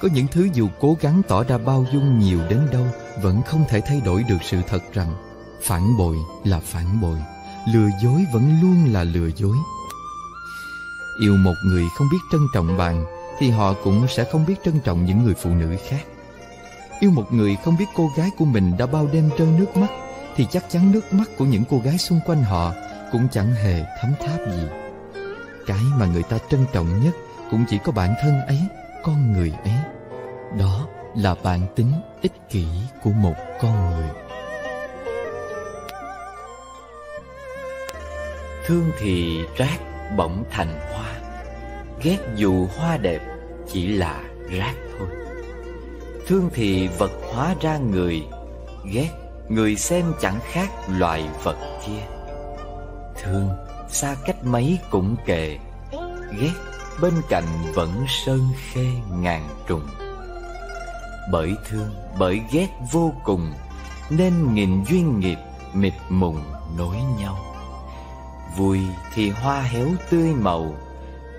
Có những thứ dù cố gắng tỏ ra bao dung nhiều đến đâu vẫn không thể thay đổi được sự thật rằng phản bội là phản bội, lừa dối vẫn luôn là lừa dối. Yêu một người không biết trân trọng bạn thì họ cũng sẽ không biết trân trọng những người phụ nữ khác. Yêu một người không biết cô gái của mình đã bao đêm rơi nước mắt thì chắc chắn nước mắt của những cô gái xung quanh họ cũng chẳng hề thấm tháp gì. Cái mà người ta trân trọng nhất cũng chỉ có bản thân ấy, con người ấy. Đó là bản tính ích kỷ của một con người. Thương thì rác bỗng thành hoa Ghét dù hoa đẹp chỉ là rác thôi. Thương thì vật hóa ra người Ghét người xem chẳng khác loài vật kia. Thương xa cách mấy cũng kề Ghét bên cạnh vẫn sơn khê ngàn trùng. Bởi thương, bởi ghét vô cùng Nên nghìn duyên nghiệp mịt mùng nối nhau. Vui thì hoa héo tươi màu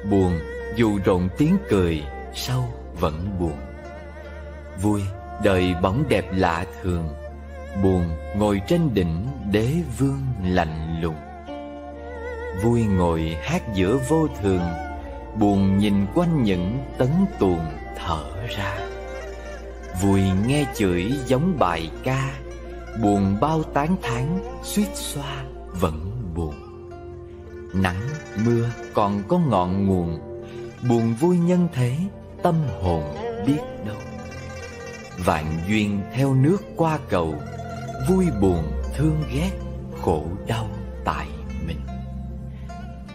Buồn dù rộn tiếng cười Sau vẫn buồn. Vui, đời bóng đẹp lạ thường. Buồn, ngồi trên đỉnh đế vương lạnh lùng. Vui ngồi hát giữa vô thường. Buồn nhìn quanh những tấn tuồng thở ra. Vui nghe chửi giống bài ca. Buồn bao tán thán, suýt xoa vẫn buồn. Nắng, mưa còn có ngọn nguồn. Buồn vui nhân thế, tâm hồn biết đâu. Vạn duyên theo nước qua cầu, Vui buồn thương ghét khổ đau tại mình.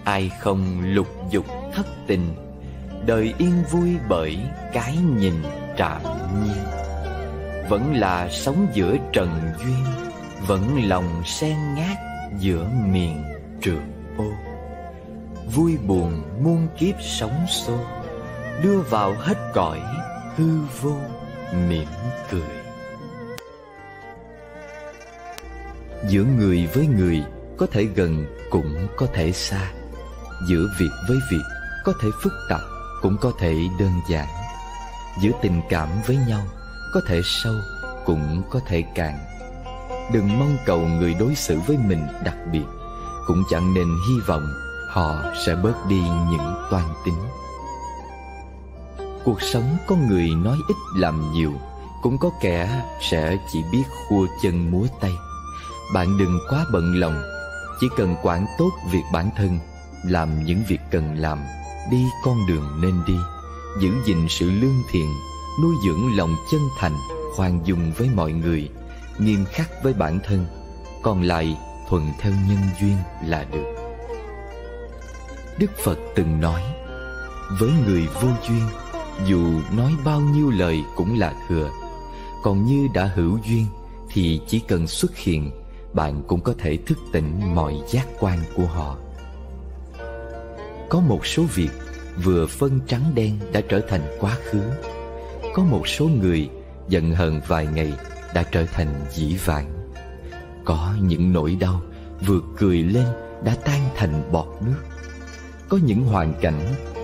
Ai không lục dục thất tình, Đời yên vui bởi cái nhìn trạm nhiên. Vẫn là sống giữa trần duyên, Vẫn lòng sen ngát giữa miền trường ô. Vui buồn muôn kiếp sống xô, Đưa vào hết cõi hư vô mỉm cười. Giữa người với người có thể gần cũng có thể xa, Giữa việc với việc có thể phức tạp cũng có thể đơn giản, Giữa tình cảm với nhau có thể sâu cũng có thể cạn. Đừng mong cầu người đối xử với mình đặc biệt, Cũng chẳng nên hy vọng họ sẽ bớt đi những toan tính. Cuộc sống có người nói ít làm nhiều, Cũng có kẻ sẽ chỉ biết khua chân múa tay. Bạn đừng quá bận lòng, Chỉ cần quản tốt việc bản thân, Làm những việc cần làm, Đi con đường nên đi, Giữ gìn sự lương thiện, Nuôi dưỡng lòng chân thành, Khoan dung với mọi người, Nghiêm khắc với bản thân, Còn lại thuận theo nhân duyên là được. Đức Phật từng nói, Với người vô duyên, Dù nói bao nhiêu lời cũng là thừa. Còn như đã hữu duyên, Thì chỉ cần xuất hiện, Bạn cũng có thể thức tỉnh mọi giác quan của họ. Có một số việc Vừa phân trắng đen đã trở thành quá khứ. Có một số người Giận hờn vài ngày Đã trở thành dĩ vãng. Có những nỗi đau Vừa cười lên đã tan thành bọt nước có những hoàn cảnh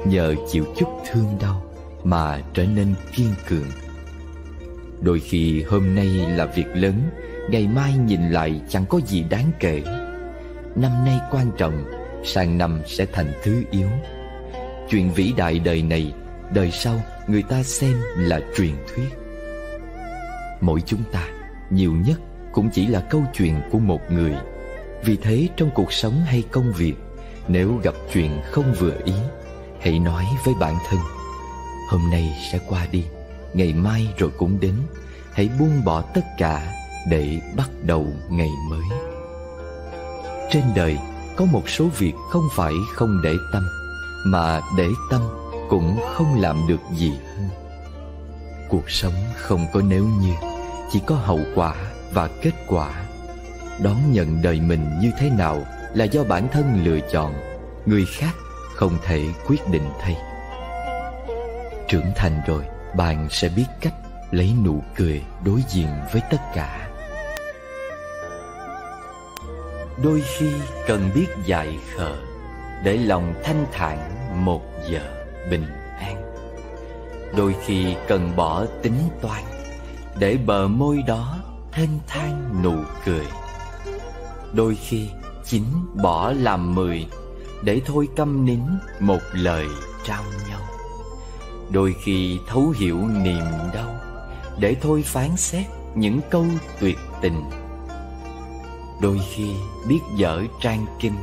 nhờ chịu chút thương đau mà trở nên kiên cường. Đôi khi hôm nay là việc lớn, ngày mai nhìn lại chẳng có gì đáng kể. Năm nay quan trọng, sang năm sẽ thành thứ yếu. Chuyện vĩ đại đời này, đời sau người ta xem là truyền thuyết. Mỗi chúng ta, nhiều nhất cũng chỉ là câu chuyện của một người. Vì thế trong cuộc sống hay công việc nếu gặp chuyện không vừa ý, Hãy nói với bản thân, Hôm nay sẽ qua đi, Ngày mai rồi cũng đến, Hãy buông bỏ tất cả Để bắt đầu ngày mới. Trên đời Có một số việc không phải không để tâm, Mà để tâm Cũng không làm được gì hơn. Cuộc sống không có nếu như, Chỉ có hậu quả và kết quả. Đón nhận đời mình như thế nào là do bản thân lựa chọn, Người khác không thể quyết định thay. Trưởng thành rồi, Bạn sẽ biết cách lấy nụ cười đối diện với tất cả. Đôi khi cần biết dài khờ Để lòng thanh thản một giờ bình an. Đôi khi cần bỏ tính toán Để bờ môi đó thênh thang nụ cười. Đôi khi chín bỏ làm mười, Để thôi câm nín một lời trao nhau. Đôi khi thấu hiểu niềm đau, Để thôi phán xét những câu tuyệt tình. Đôi khi biết dở trang kinh,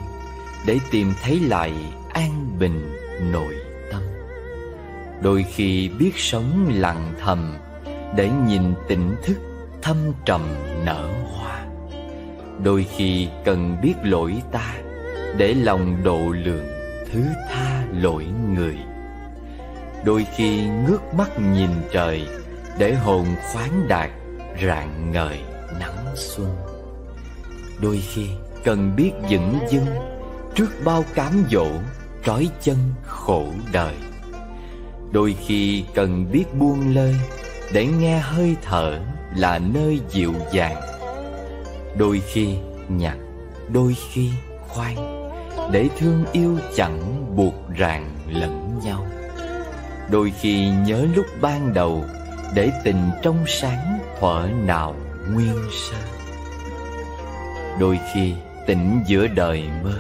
Để tìm thấy lại an bình nội tâm. Đôi khi biết sống lặng thầm, Để nhìn tỉnh thức thâm trầm nở hoa. Đôi khi cần biết lỗi ta, Để lòng độ lượng thứ tha lỗi người. Đôi khi ngước mắt nhìn trời, Để hồn khoáng đạt rạng ngời nắng xuân. Đôi khi cần biết dững dưng vâng Trước bao cám dỗ, trói chân khổ đời. Đôi khi cần biết buông lơi, Để nghe hơi thở là nơi dịu dàng Đôi khi nhặt, đôi khi khoai Để thương yêu chẳng buộc ràng lẫn nhau. Đôi khi nhớ lúc ban đầu Để tình trong sáng thuở nào nguyên sơ Đôi khi tỉnh giữa đời mơ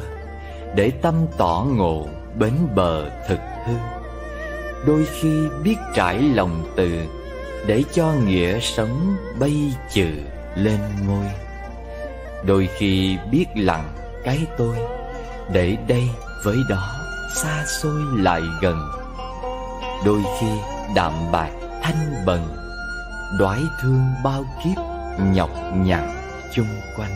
Để tâm tỏ ngộ bến bờ thực hư. Đôi khi biết trải lòng từ Để cho nghĩa sống bay trừ lên ngôi. Đôi khi biết lặng cái tôi, Để đây với đó xa xôi lại gần. Đôi khi đạm bạc thanh bần, Đoái thương bao kiếp nhọc nhằn chung quanh.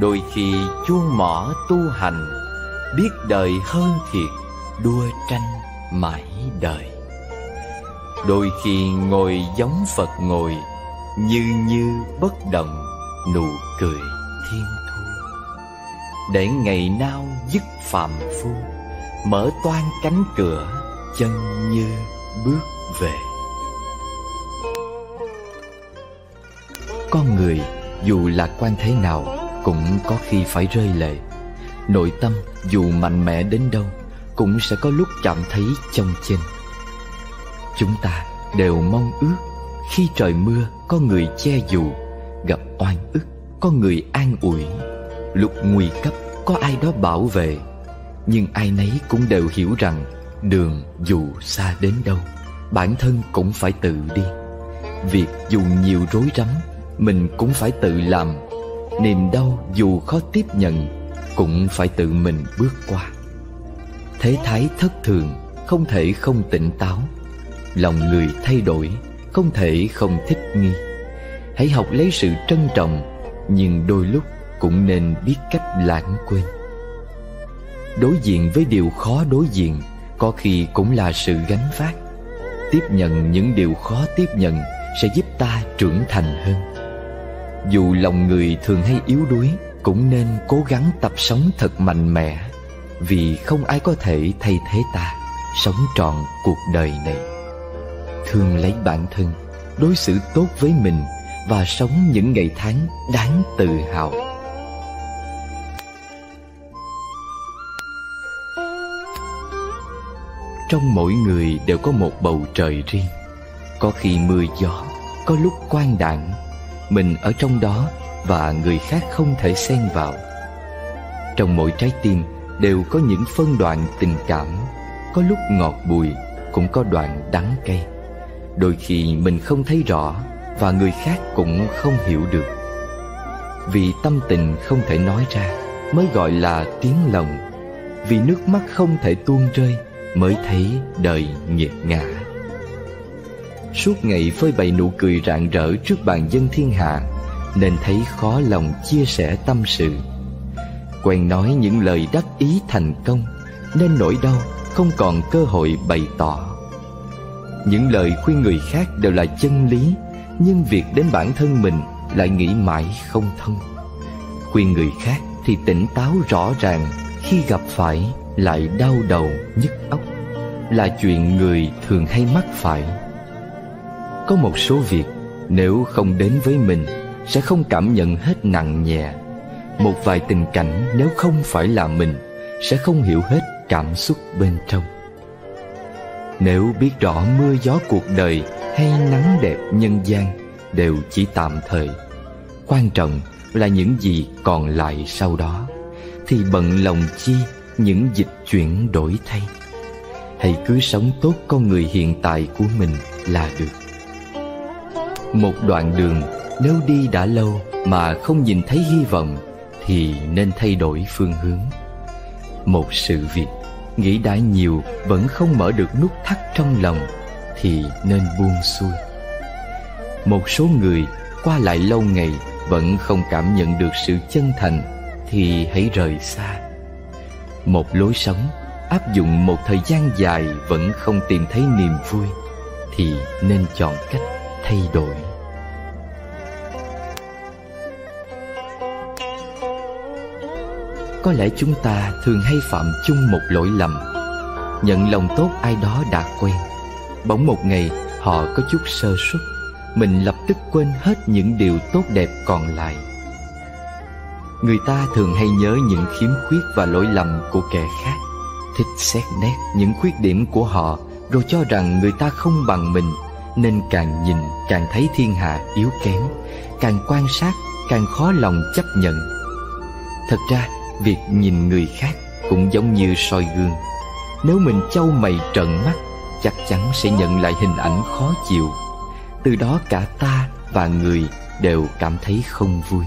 Đôi khi chuông mỏ tu hành, Biết đời hơn thiệt Đua tranh mãi đời. Đôi khi ngồi giống Phật ngồi, Như như bất động Nụ cười thiên thu. Để ngày nào dứt phạm phu, Mở toan cánh cửa, Chân như bước về. Con người, dù lạc quan thế nào, cũng có khi phải rơi lệ. Nội tâm, dù mạnh mẽ đến đâu, Cũng sẽ có lúc cảm thấy trong chênh Chúng ta đều mong ước, Khi trời mưa, có người che dù Gặp oan ức, có người an ủi. Lúc nguy cấp, có ai đó bảo vệ. Nhưng ai nấy cũng đều hiểu rằng Đường dù xa đến đâu, Bản thân cũng phải tự đi. Việc dù nhiều rối rắm, Mình cũng phải tự làm. Niềm đau dù khó tiếp nhận, Cũng phải tự mình bước qua. Thế thái thất thường, Không thể không tỉnh táo. Lòng người thay đổi, Không thể không thích nghi. Hãy học lấy sự trân trọng, Nhưng đôi lúc cũng nên biết cách lãng quên. Đối diện với điều khó đối diện, Có khi cũng là sự gánh vác. Tiếp nhận những điều khó tiếp nhận Sẽ giúp ta trưởng thành hơn. Dù lòng người thường hay yếu đuối, Cũng nên cố gắng tập sống thật mạnh mẽ, Vì không ai có thể thay thế ta, Sống trọn cuộc đời này. Thương lấy bản thân, Đối xử tốt với mình và sống những ngày tháng đáng tự hào. Trong mỗi người đều có một bầu trời riêng. Có khi mưa gió Có lúc quang đạn, mình ở trong đó và người khác không thể xen vào. Trong mỗi trái tim đều có những phân đoạn tình cảm. Có lúc ngọt bùi cũng có đoạn đắng cay. Đôi khi mình không thấy rõ và người khác cũng không hiểu được. Vì tâm tình không thể nói ra, mới gọi là tiếng lòng. Vì nước mắt không thể tuôn rơi, mới thấy đời nghiệt ngã. Suốt ngày phơi bày nụ cười rạng rỡ trước bàn dân thiên hạ, nên thấy khó lòng chia sẻ tâm sự. Quen nói những lời đắc ý thành công, nên nỗi đau không còn cơ hội bày tỏ. Những lời khuyên người khác đều là chân lý nhưng việc đến bản thân mình lại nghĩ mãi không thông. Khuyên người khác thì tỉnh táo rõ ràng, khi gặp phải lại đau đầu nhức óc. Là chuyện người thường hay mắc phải. Có một số việc, nếu không đến với mình, sẽ không cảm nhận hết nặng nhẹ. Một vài tình cảnh nếu không phải là mình, sẽ không hiểu hết cảm xúc bên trong nếu biết rõ mưa gió cuộc đời hay nắng đẹp nhân gian, đều chỉ tạm thời. Quan trọng là những gì còn lại sau đó, thì bận lòng chi những dịch chuyển đổi thay. Hãy cứ sống tốt con người hiện tại của mình là được. Một đoạn đường, nếu đi đã lâu mà không nhìn thấy hy vọng, thì nên thay đổi phương hướng. Một sự việc nghĩ đã nhiều, vẫn không mở được nút thắt trong lòng, thì nên buông xuôi. Một số người qua lại lâu ngày vẫn không cảm nhận được sự chân thành, thì hãy rời xa. Một lối sống, áp dụng một thời gian dài vẫn không tìm thấy niềm vui, thì nên chọn cách thay đổi. Có lẽ chúng ta thường hay phạm chung một lỗi lầm. Nhận lòng tốt ai đó đã quen. Bỗng một ngày, họ có chút sơ suất. Mình lập tức quên hết những điều tốt đẹp còn lại. Người ta thường hay nhớ những khiếm khuyết và lỗi lầm của kẻ khác. Thích xét nét những khuyết điểm của họ, rồi cho rằng người ta không bằng mình. Nên càng nhìn, càng thấy thiên hạ yếu kém. Càng quan sát, càng khó lòng chấp nhận. Thật ra việc nhìn người khác cũng giống như soi gương. Nếu mình châu mày trợn mắt, chắc chắn sẽ nhận lại hình ảnh khó chịu. Từ đó cả ta và người đều cảm thấy không vui.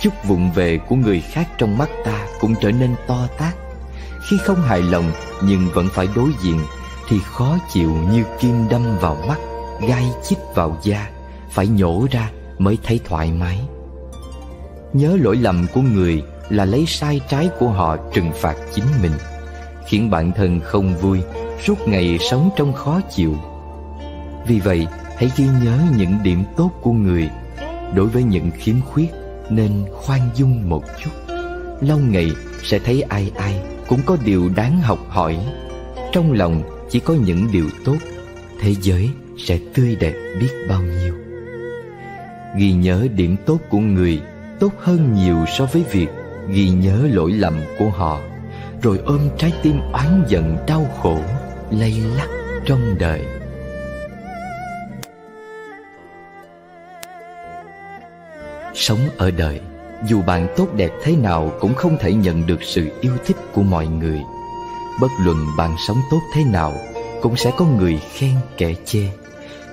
Chút vụng về của người khác trong mắt ta cũng trở nên to tát. Khi không hài lòng nhưng vẫn phải đối diện, thì khó chịu như kim đâm vào mắt, gai chích vào da, phải nhổ ra mới thấy thoải mái. Nhớ lỗi lầm của người là lấy sai trái của họ trừng phạt chính mình, khiến bản thân không vui, suốt ngày sống trong khó chịu. Vì vậy, hãy ghi nhớ những điểm tốt của người. Đối với những khiếm khuyết, nên khoan dung một chút. Lâu ngày, sẽ thấy ai ai cũng có điều đáng học hỏi. Trong lòng, chỉ có những điều tốt. Thế giới sẽ tươi đẹp biết bao nhiêu. Ghi nhớ điểm tốt của người tốt hơn nhiều so với việc ghi nhớ lỗi lầm của họ, rồi ôm trái tim oán giận đau khổ, lay lắc trong đời. Sống ở đời, dù bạn tốt đẹp thế nào cũng không thể nhận được sự yêu thích của mọi người. Bất luận bạn sống tốt thế nào, cũng sẽ có người khen kẻ chê.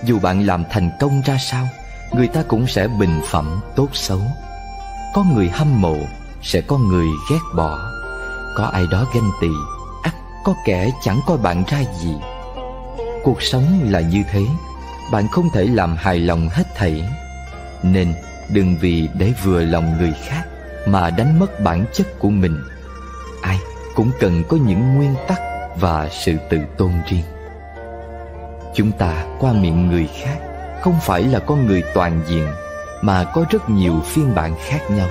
Dù bạn làm thành công ra sao, người ta cũng sẽ bình phẩm tốt xấu. Có người hâm mộ sẽ có người ghét bỏ. Có ai đó ganh tị, ắt có kẻ chẳng coi bạn ra gì. Cuộc sống là như thế, bạn không thể làm hài lòng hết thảy. Nên đừng vì để vừa lòng người khác mà đánh mất bản chất của mình. Ai cũng cần có những nguyên tắc và sự tự tôn riêng. Chúng ta qua miệng người khác không phải là con người toàn diện, mà có rất nhiều phiên bản khác nhau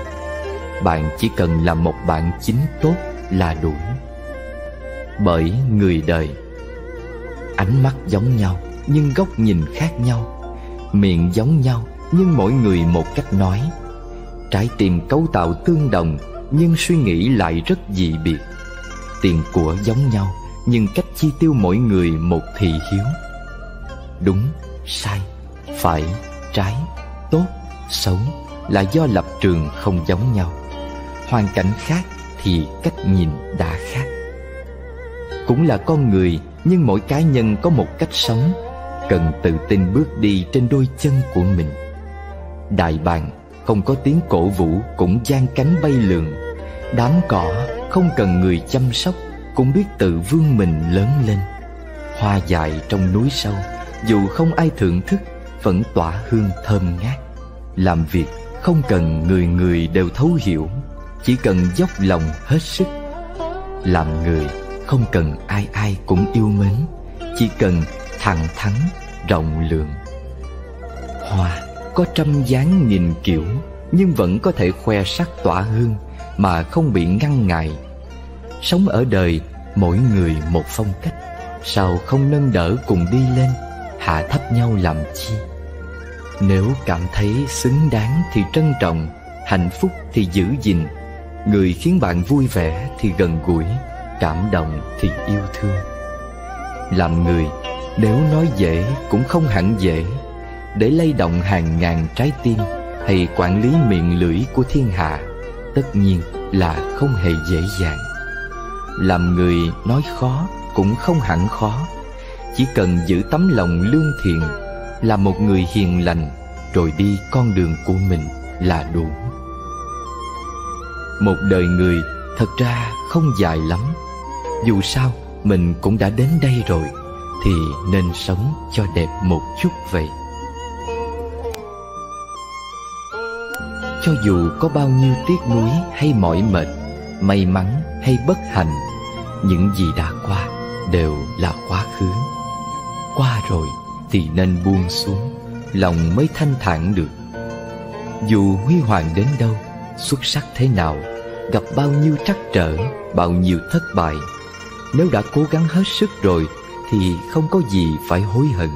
bạn chỉ cần là một bạn chính tốt là đủ. Bởi người đời, ánh mắt giống nhau, nhưng góc nhìn khác nhau, miệng giống nhau, nhưng mỗi người một cách nói. Trái tim cấu tạo tương đồng, nhưng suy nghĩ lại rất dị biệt. Tiền của giống nhau, nhưng cách chi tiêu mỗi người một thị hiếu. Đúng, sai, phải, trái, tốt, xấu là do lập trường không giống nhau hoàn cảnh khác thì cách nhìn đã khác. Cũng là con người, nhưng mỗi cá nhân có một cách sống, cần tự tin bước đi trên đôi chân của mình. Đại bàng, không có tiếng cổ vũ cũng gian cánh bay lượn. Đám cỏ, không cần người chăm sóc, cũng biết tự vươn mình lớn lên. Hoa dại trong núi sâu, Dù không ai thưởng thức, Vẫn tỏa hương thơm ngát. Làm việc, không cần người người đều thấu hiểu. Chỉ cần dốc lòng hết sức Làm người không cần ai ai cũng yêu mến. Chỉ cần thẳng thắn, rộng lượng. Hoa có trăm dáng nghìn kiểu Nhưng vẫn có thể khoe sắc tỏa hương Mà không bị ngăn ngại. Sống ở đời mỗi người một phong cách. Sao không nâng đỡ cùng đi lên Hạ thấp nhau làm chi? Nếu cảm thấy xứng đáng thì trân trọng Hạnh phúc thì giữ gìn. Người khiến bạn vui vẻ thì gần gũi, Cảm động thì yêu thương. Làm người, nếu nói dễ cũng không hẳn dễ. Để lay động hàng ngàn trái tim Hay quản lý miệng lưỡi của thiên hạ, Tất nhiên là không hề dễ dàng. Làm người nói khó cũng không hẳn khó. Chỉ cần giữ tấm lòng lương thiện, Là một người hiền lành, Rồi đi con đường của mình là đủ. Một đời người thật ra không dài lắm. Dù sao, mình cũng đã đến đây rồi, Thì nên sống cho đẹp một chút vậy. Cho dù có bao nhiêu tiếc nuối hay mỏi mệt, May mắn hay bất hạnh, Những gì đã qua đều là quá khứ. Qua rồi thì nên buông xuống, Lòng mới thanh thản được. Dù huy hoàng đến đâu Xuất sắc thế nào, Gặp bao nhiêu trắc trở, Bao nhiêu thất bại. Nếu đã cố gắng hết sức rồi, Thì không có gì phải hối hận.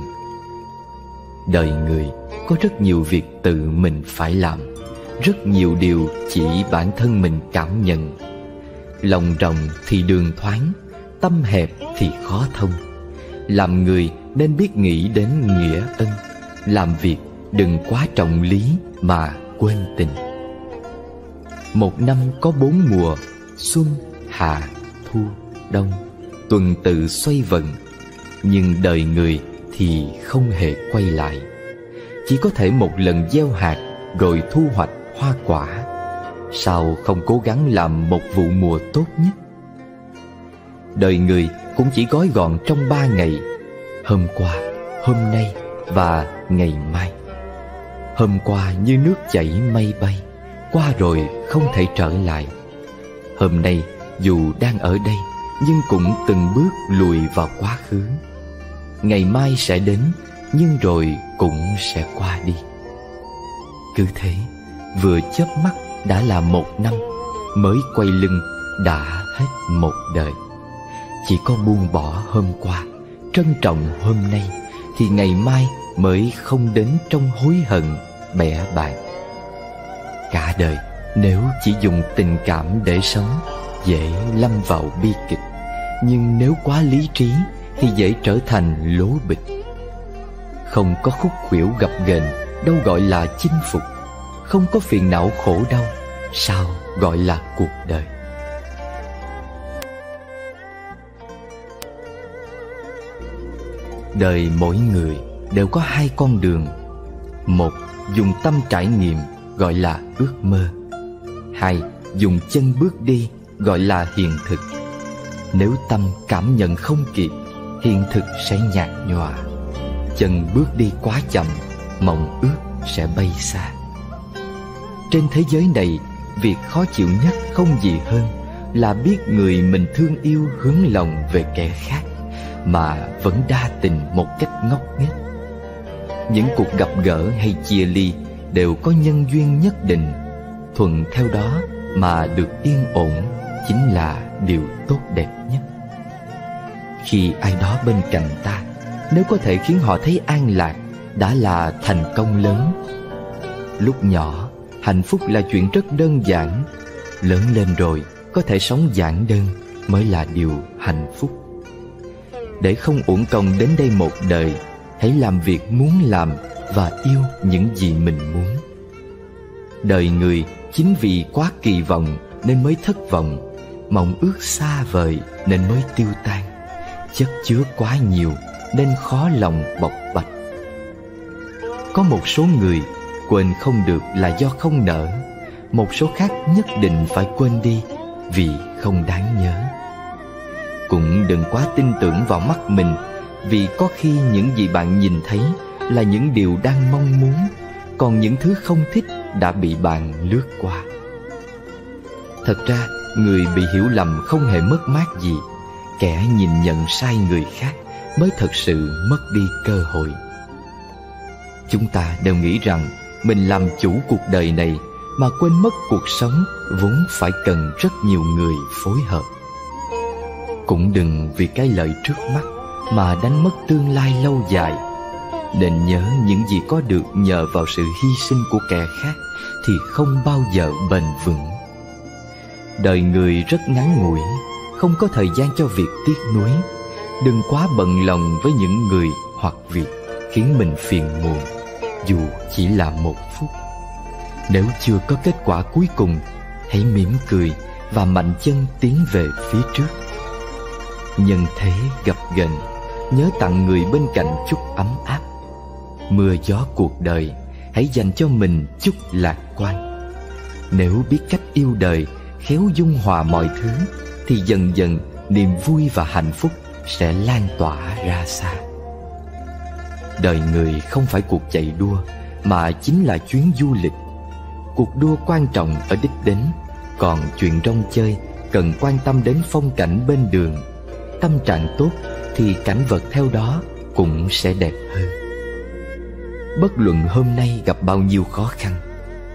Đời người, có rất nhiều việc tự mình phải làm. Rất nhiều điều chỉ bản thân mình cảm nhận. Lòng rộng thì đường thoáng, Tâm hẹp thì khó thông. Làm người nên biết nghĩ đến nghĩa ân. Làm việc đừng quá trọng lý mà quên tình. Một năm có bốn mùa Xuân, hạ, thu, đông. Tuần tự xoay vần Nhưng đời người thì không hề quay lại. Chỉ có thể một lần gieo hạt Rồi thu hoạch hoa quả. Sao không cố gắng làm một vụ mùa tốt nhất? Đời người cũng chỉ gói gọn trong ba ngày. Hôm qua, hôm nay và ngày mai. Hôm qua như nước chảy mây bay. Qua rồi không thể trở lại. Hôm nay, dù đang ở đây, Nhưng cũng từng bước lùi vào quá khứ. Ngày mai sẽ đến, Nhưng rồi cũng sẽ qua đi. Cứ thế, Vừa chớp mắt đã là một năm, Mới quay lưng đã hết một đời. Chỉ có buông bỏ hôm qua, Trân trọng hôm nay, Thì ngày mai mới không đến trong hối hận bẻ bạc Cả đời nếu chỉ dùng tình cảm để sống Dễ lâm vào bi kịch. Nhưng nếu quá lý trí Thì dễ trở thành lố bịch. Không có khúc khuỷu gặp ghềnh Đâu gọi là chinh phục. Không có phiền não khổ đau Sao gọi là cuộc đời? Đời mỗi người đều có hai con đường. Một, dùng tâm trải nghiệm gọi là ước mơ. Hai, dùng chân bước đi gọi là hiện thực. Nếu tâm cảm nhận không kịp Hiện thực sẽ nhạt nhòa. Chân bước đi quá chậm Mộng ước sẽ bay xa. Trên thế giới này Việc khó chịu nhất không gì hơn Là biết người mình thương yêu hướng lòng về kẻ khác mà vẫn đa tình một cách ngốc nghếch. Những cuộc gặp gỡ hay chia ly đều có nhân duyên nhất định, thuận theo đó mà được yên ổn chính là điều tốt đẹp nhất. Khi ai đó bên cạnh ta, nếu có thể khiến họ thấy an lạc đã là thành công lớn. Lúc nhỏ, hạnh phúc là chuyện rất đơn giản, lớn lên rồi có thể sống giản đơn mới là điều hạnh phúc để không uổng công đến đây một đời hãy làm việc muốn làm và yêu những gì mình muốn. Đời người chính vì quá kỳ vọng nên mới thất vọng, mong ước xa vời nên mới tiêu tan. Chất chứa quá nhiều nên khó lòng bộc bạch. Có một số người quên không được là do không nỡ, một số khác nhất định phải quên đi vì không đáng nhớ. Cũng đừng quá tin tưởng vào mắt mình, Vì có khi những gì bạn nhìn thấy là những điều đang mong muốn, Còn những thứ không thích đã bị bạn lướt qua. Thật ra, người bị hiểu lầm không hề mất mát gì. Kẻ nhìn nhận sai người khác mới thật sự mất đi cơ hội. Chúng ta đều nghĩ rằng mình làm chủ cuộc đời này Mà quên mất cuộc sống vốn phải cần rất nhiều người phối hợp. Cũng đừng vì cái lợi trước mắt mà đánh mất tương lai lâu dài. Nên nhớ những gì có được nhờ vào sự hy sinh của kẻ khác Thì không bao giờ bền vững. Đời người rất ngắn ngủi, Không có thời gian cho việc tiếc nuối. Đừng quá bận lòng với những người hoặc việc khiến mình phiền muộn, Dù chỉ là một phút. Nếu chưa có kết quả cuối cùng, Hãy mỉm cười và mạnh chân tiến về phía trước. Nhân thế gặp gần, Nhớ tặng người bên cạnh chút ấm áp. Mưa gió cuộc đời, Hãy dành cho mình chút lạc quan. Nếu biết cách yêu đời, Khéo dung hòa mọi thứ, Thì dần dần niềm vui và hạnh phúc Sẽ lan tỏa ra xa. Đời người không phải cuộc chạy đua, Mà chính là chuyến du lịch. Cuộc đua quan trọng ở đích đến, Còn chuyện rong chơi Cần quan tâm đến phong cảnh bên đường. Tâm trạng tốt Thì cảnh vật theo đó Cũng sẽ đẹp hơn. Bất luận hôm nay gặp bao nhiêu khó khăn,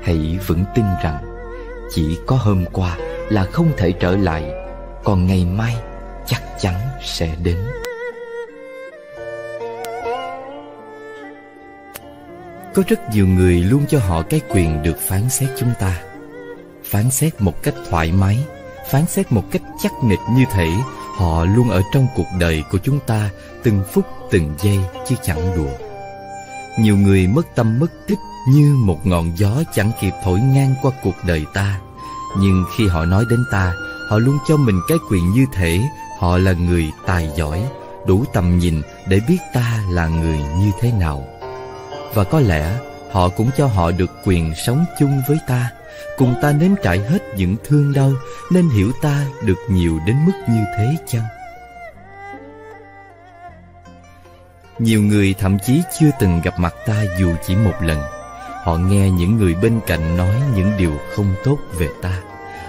Hãy vững tin rằng Chỉ có hôm qua là không thể trở lại, Còn ngày mai chắc chắn sẽ đến. Có rất nhiều người luôn cho họ cái quyền được phán xét chúng ta. Phán xét một cách thoải mái, Phán xét một cách chắc nịch như thể Họ luôn ở trong cuộc đời của chúng ta Từng phút từng giây chứ chẳng đùa. Nhiều người mất tâm mất tích Như một ngọn gió chẳng kịp thổi ngang qua cuộc đời ta. Nhưng khi họ nói đến ta, Họ luôn cho mình cái quyền như thể Họ là người tài giỏi, Đủ tầm nhìn để biết ta là người như thế nào. Và có lẽ họ cũng cho họ được quyền sống chung với ta, Cùng ta nếm trải hết những thương đau, Nên hiểu ta được nhiều đến mức như thế chăng? Nhiều người thậm chí chưa từng gặp mặt ta dù chỉ một lần. Họ nghe những người bên cạnh nói những điều không tốt về ta.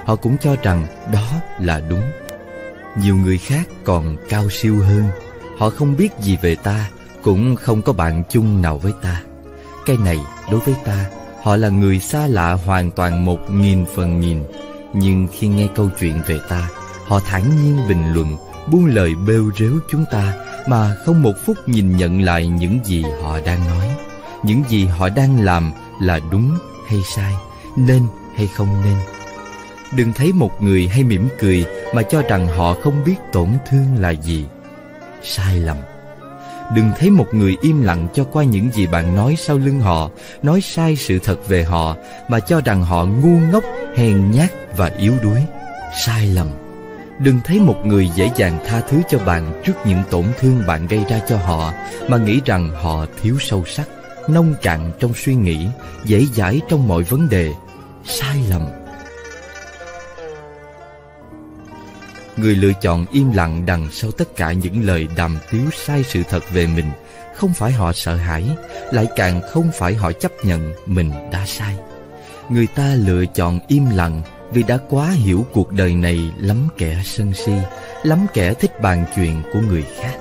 Họ cũng cho rằng đó là đúng. Nhiều người khác còn cao siêu hơn. Họ không biết gì về ta, Cũng không có bạn chung nào với ta. Cái này, đối với ta, Họ là người xa lạ hoàn toàn một nghìn phần nghìn. Nhưng khi nghe câu chuyện về ta, Họ thản nhiên bình luận Buông lời bêu rếu chúng ta Mà không một phút nhìn nhận lại những gì họ đang nói. Những gì họ đang làm là đúng hay sai Nên hay không nên. Đừng thấy một người hay mỉm cười Mà cho rằng họ không biết tổn thương là gì. Sai lầm. Đừng thấy một người im lặng cho qua những gì bạn nói sau lưng họ Nói sai sự thật về họ Mà cho rằng họ ngu ngốc, hèn nhát và yếu đuối. Sai lầm. Đừng thấy một người dễ dàng tha thứ cho bạn Trước những tổn thương bạn gây ra cho họ, Mà nghĩ rằng họ thiếu sâu sắc, Nông cạn trong suy nghĩ, Dễ dãi trong mọi vấn đề. Sai lầm. Người lựa chọn im lặng đằng sau tất cả những lời đàm tiếu sai sự thật về mình, Không phải họ sợ hãi, Lại càng không phải họ chấp nhận mình đã sai. Người ta lựa chọn im lặng vì đã quá hiểu cuộc đời này lắm kẻ sân si, Lắm kẻ thích bàn chuyện của người khác.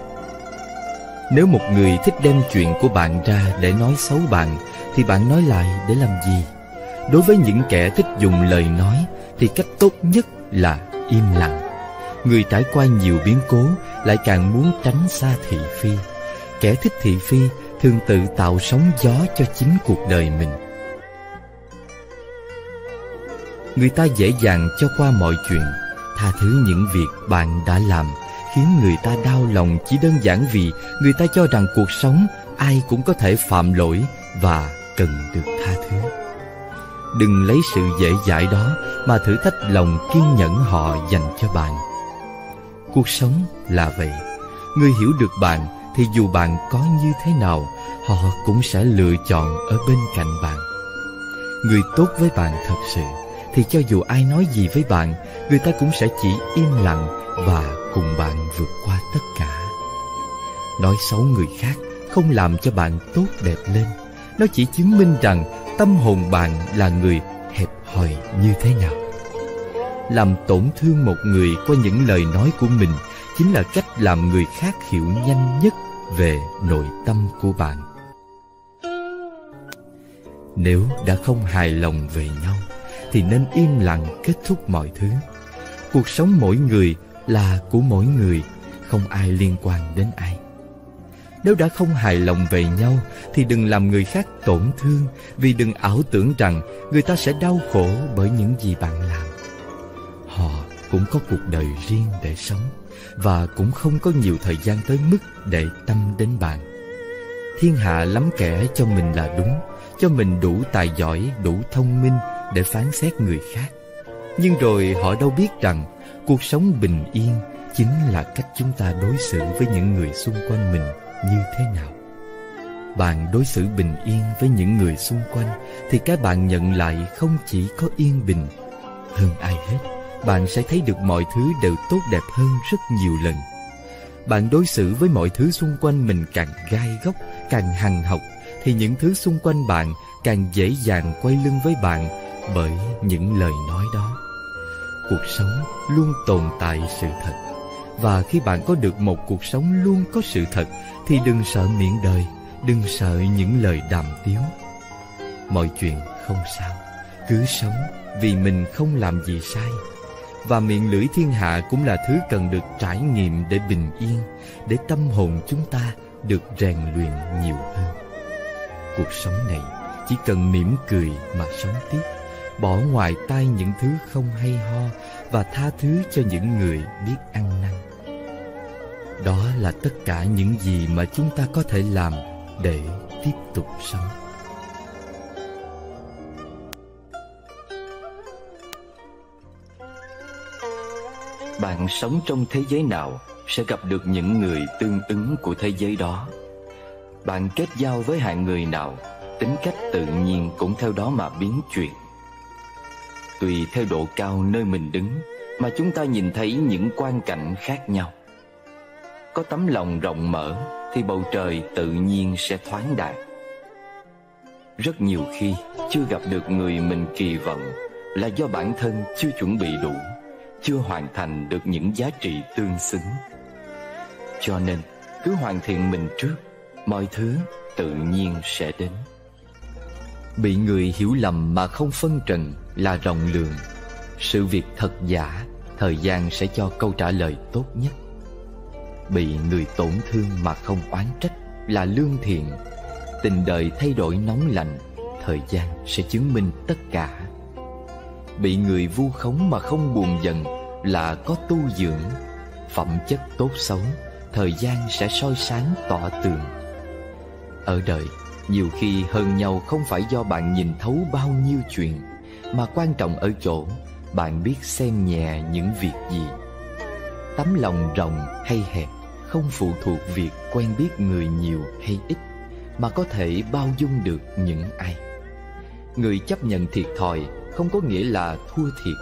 Nếu một người thích đem chuyện của bạn ra để nói xấu bạn, Thì bạn nói lại để làm gì? Đối với những kẻ thích dùng lời nói, Thì cách tốt nhất là im lặng. Người trải qua nhiều biến cố lại càng muốn tránh xa thị phi. Kẻ thích thị phi thường tự tạo sóng gió cho chính cuộc đời mình. Người ta dễ dàng cho qua mọi chuyện. Tha thứ những việc bạn đã làm, Khiến người ta đau lòng chỉ đơn giản vì Người ta cho rằng cuộc sống ai cũng có thể phạm lỗi Và cần được tha thứ. Đừng lấy sự dễ dãi đó Mà thử thách lòng kiên nhẫn họ dành cho bạn. Cuộc sống là vậy. Người hiểu được bạn Thì dù bạn có như thế nào, Họ cũng sẽ lựa chọn ở bên cạnh bạn. Người tốt với bạn thật sự. Thì cho dù ai nói gì với bạn, Người ta cũng sẽ chỉ im lặng Và cùng bạn vượt qua tất cả. Nói xấu người khác không làm cho bạn tốt đẹp lên. Nó chỉ chứng minh rằng tâm hồn bạn là người hẹp hòi như thế nào. Làm tổn thương một người qua những lời nói của mình chính là cách làm người khác hiểu nhanh nhất về nội tâm của bạn. Nếu đã không hài lòng về nhau thì nên im lặng kết thúc mọi thứ. Cuộc sống mỗi người là của mỗi người, không ai liên quan đến ai. Nếu đã không hài lòng về nhau, thì đừng làm người khác tổn thương, vì đừng ảo tưởng rằng người ta sẽ đau khổ bởi những gì bạn làm. Họ cũng có cuộc đời riêng để sống, và cũng không có nhiều thời gian tới mức để tâm đến bạn. Thiên hạ lắm kẻ cho mình là đúng cho mình đủ tài giỏi, đủ thông minh để phán xét người khác. Nhưng rồi họ đâu biết rằng cuộc sống bình yên chính là cách chúng ta đối xử với những người xung quanh mình như thế nào. Bạn đối xử bình yên với những người xung quanh thì cái bạn nhận lại không chỉ có yên bình hơn ai hết. Bạn sẽ thấy được mọi thứ đều tốt đẹp hơn rất nhiều lần. Bạn đối xử với mọi thứ xung quanh mình càng gai góc, càng hằng học thì những thứ xung quanh bạn càng dễ dàng quay lưng với bạn bởi những lời nói đó. Cuộc sống luôn tồn tại sự thật. Và khi bạn có được một cuộc sống luôn có sự thật, thì đừng sợ miệng đời, đừng sợ những lời đàm tiếu. Mọi chuyện không sao, cứ sống vì mình không làm gì sai. Và miệng lưỡi thiên hạ cũng là thứ cần được trải nghiệm để bình yên, để tâm hồn chúng ta được rèn luyện nhiều hơn cuộc sống này. Chỉ cần mỉm cười mà sống tiếp. Bỏ ngoài tai những thứ không hay ho và tha thứ cho những người biết ăn năn. Đó là tất cả những gì mà chúng ta có thể làm để tiếp tục sống. Bạn sống trong thế giới nào sẽ gặp được những người tương ứng của thế giới đó? Bạn kết giao với hạng người nào, tính cách tự nhiên cũng theo đó mà biến chuyển. Tùy theo độ cao nơi mình đứng mà chúng ta nhìn thấy những quan cảnh khác nhau. Có tấm lòng rộng mở thì bầu trời tự nhiên sẽ thoáng đạt. Rất nhiều khi, chưa gặp được người mình kỳ vọng là do bản thân chưa chuẩn bị đủ, chưa hoàn thành được những giá trị tương xứng. Cho nên, cứ hoàn thiện mình trước mọi thứ tự nhiên sẽ đến. Bị người hiểu lầm mà không phân trần là rộng lượng. Sự việc thật giả, thời gian sẽ cho câu trả lời tốt nhất. Bị người tổn thương mà không oán trách là lương thiện. Tình đời thay đổi nóng lạnh, thời gian sẽ chứng minh tất cả. Bị người vu khống mà không buồn giận là có tu dưỡng. Phẩm chất tốt xấu, thời gian sẽ soi sáng tỏ tường ở đời, nhiều khi hơn nhau không phải do bạn nhìn thấu bao nhiêu chuyện, mà quan trọng ở chỗ bạn biết xem nhẹ những việc gì. Tấm lòng rộng hay hẹp không phụ thuộc việc quen biết người nhiều hay ít, mà có thể bao dung được những ai. Người chấp nhận thiệt thòi không có nghĩa là thua thiệt,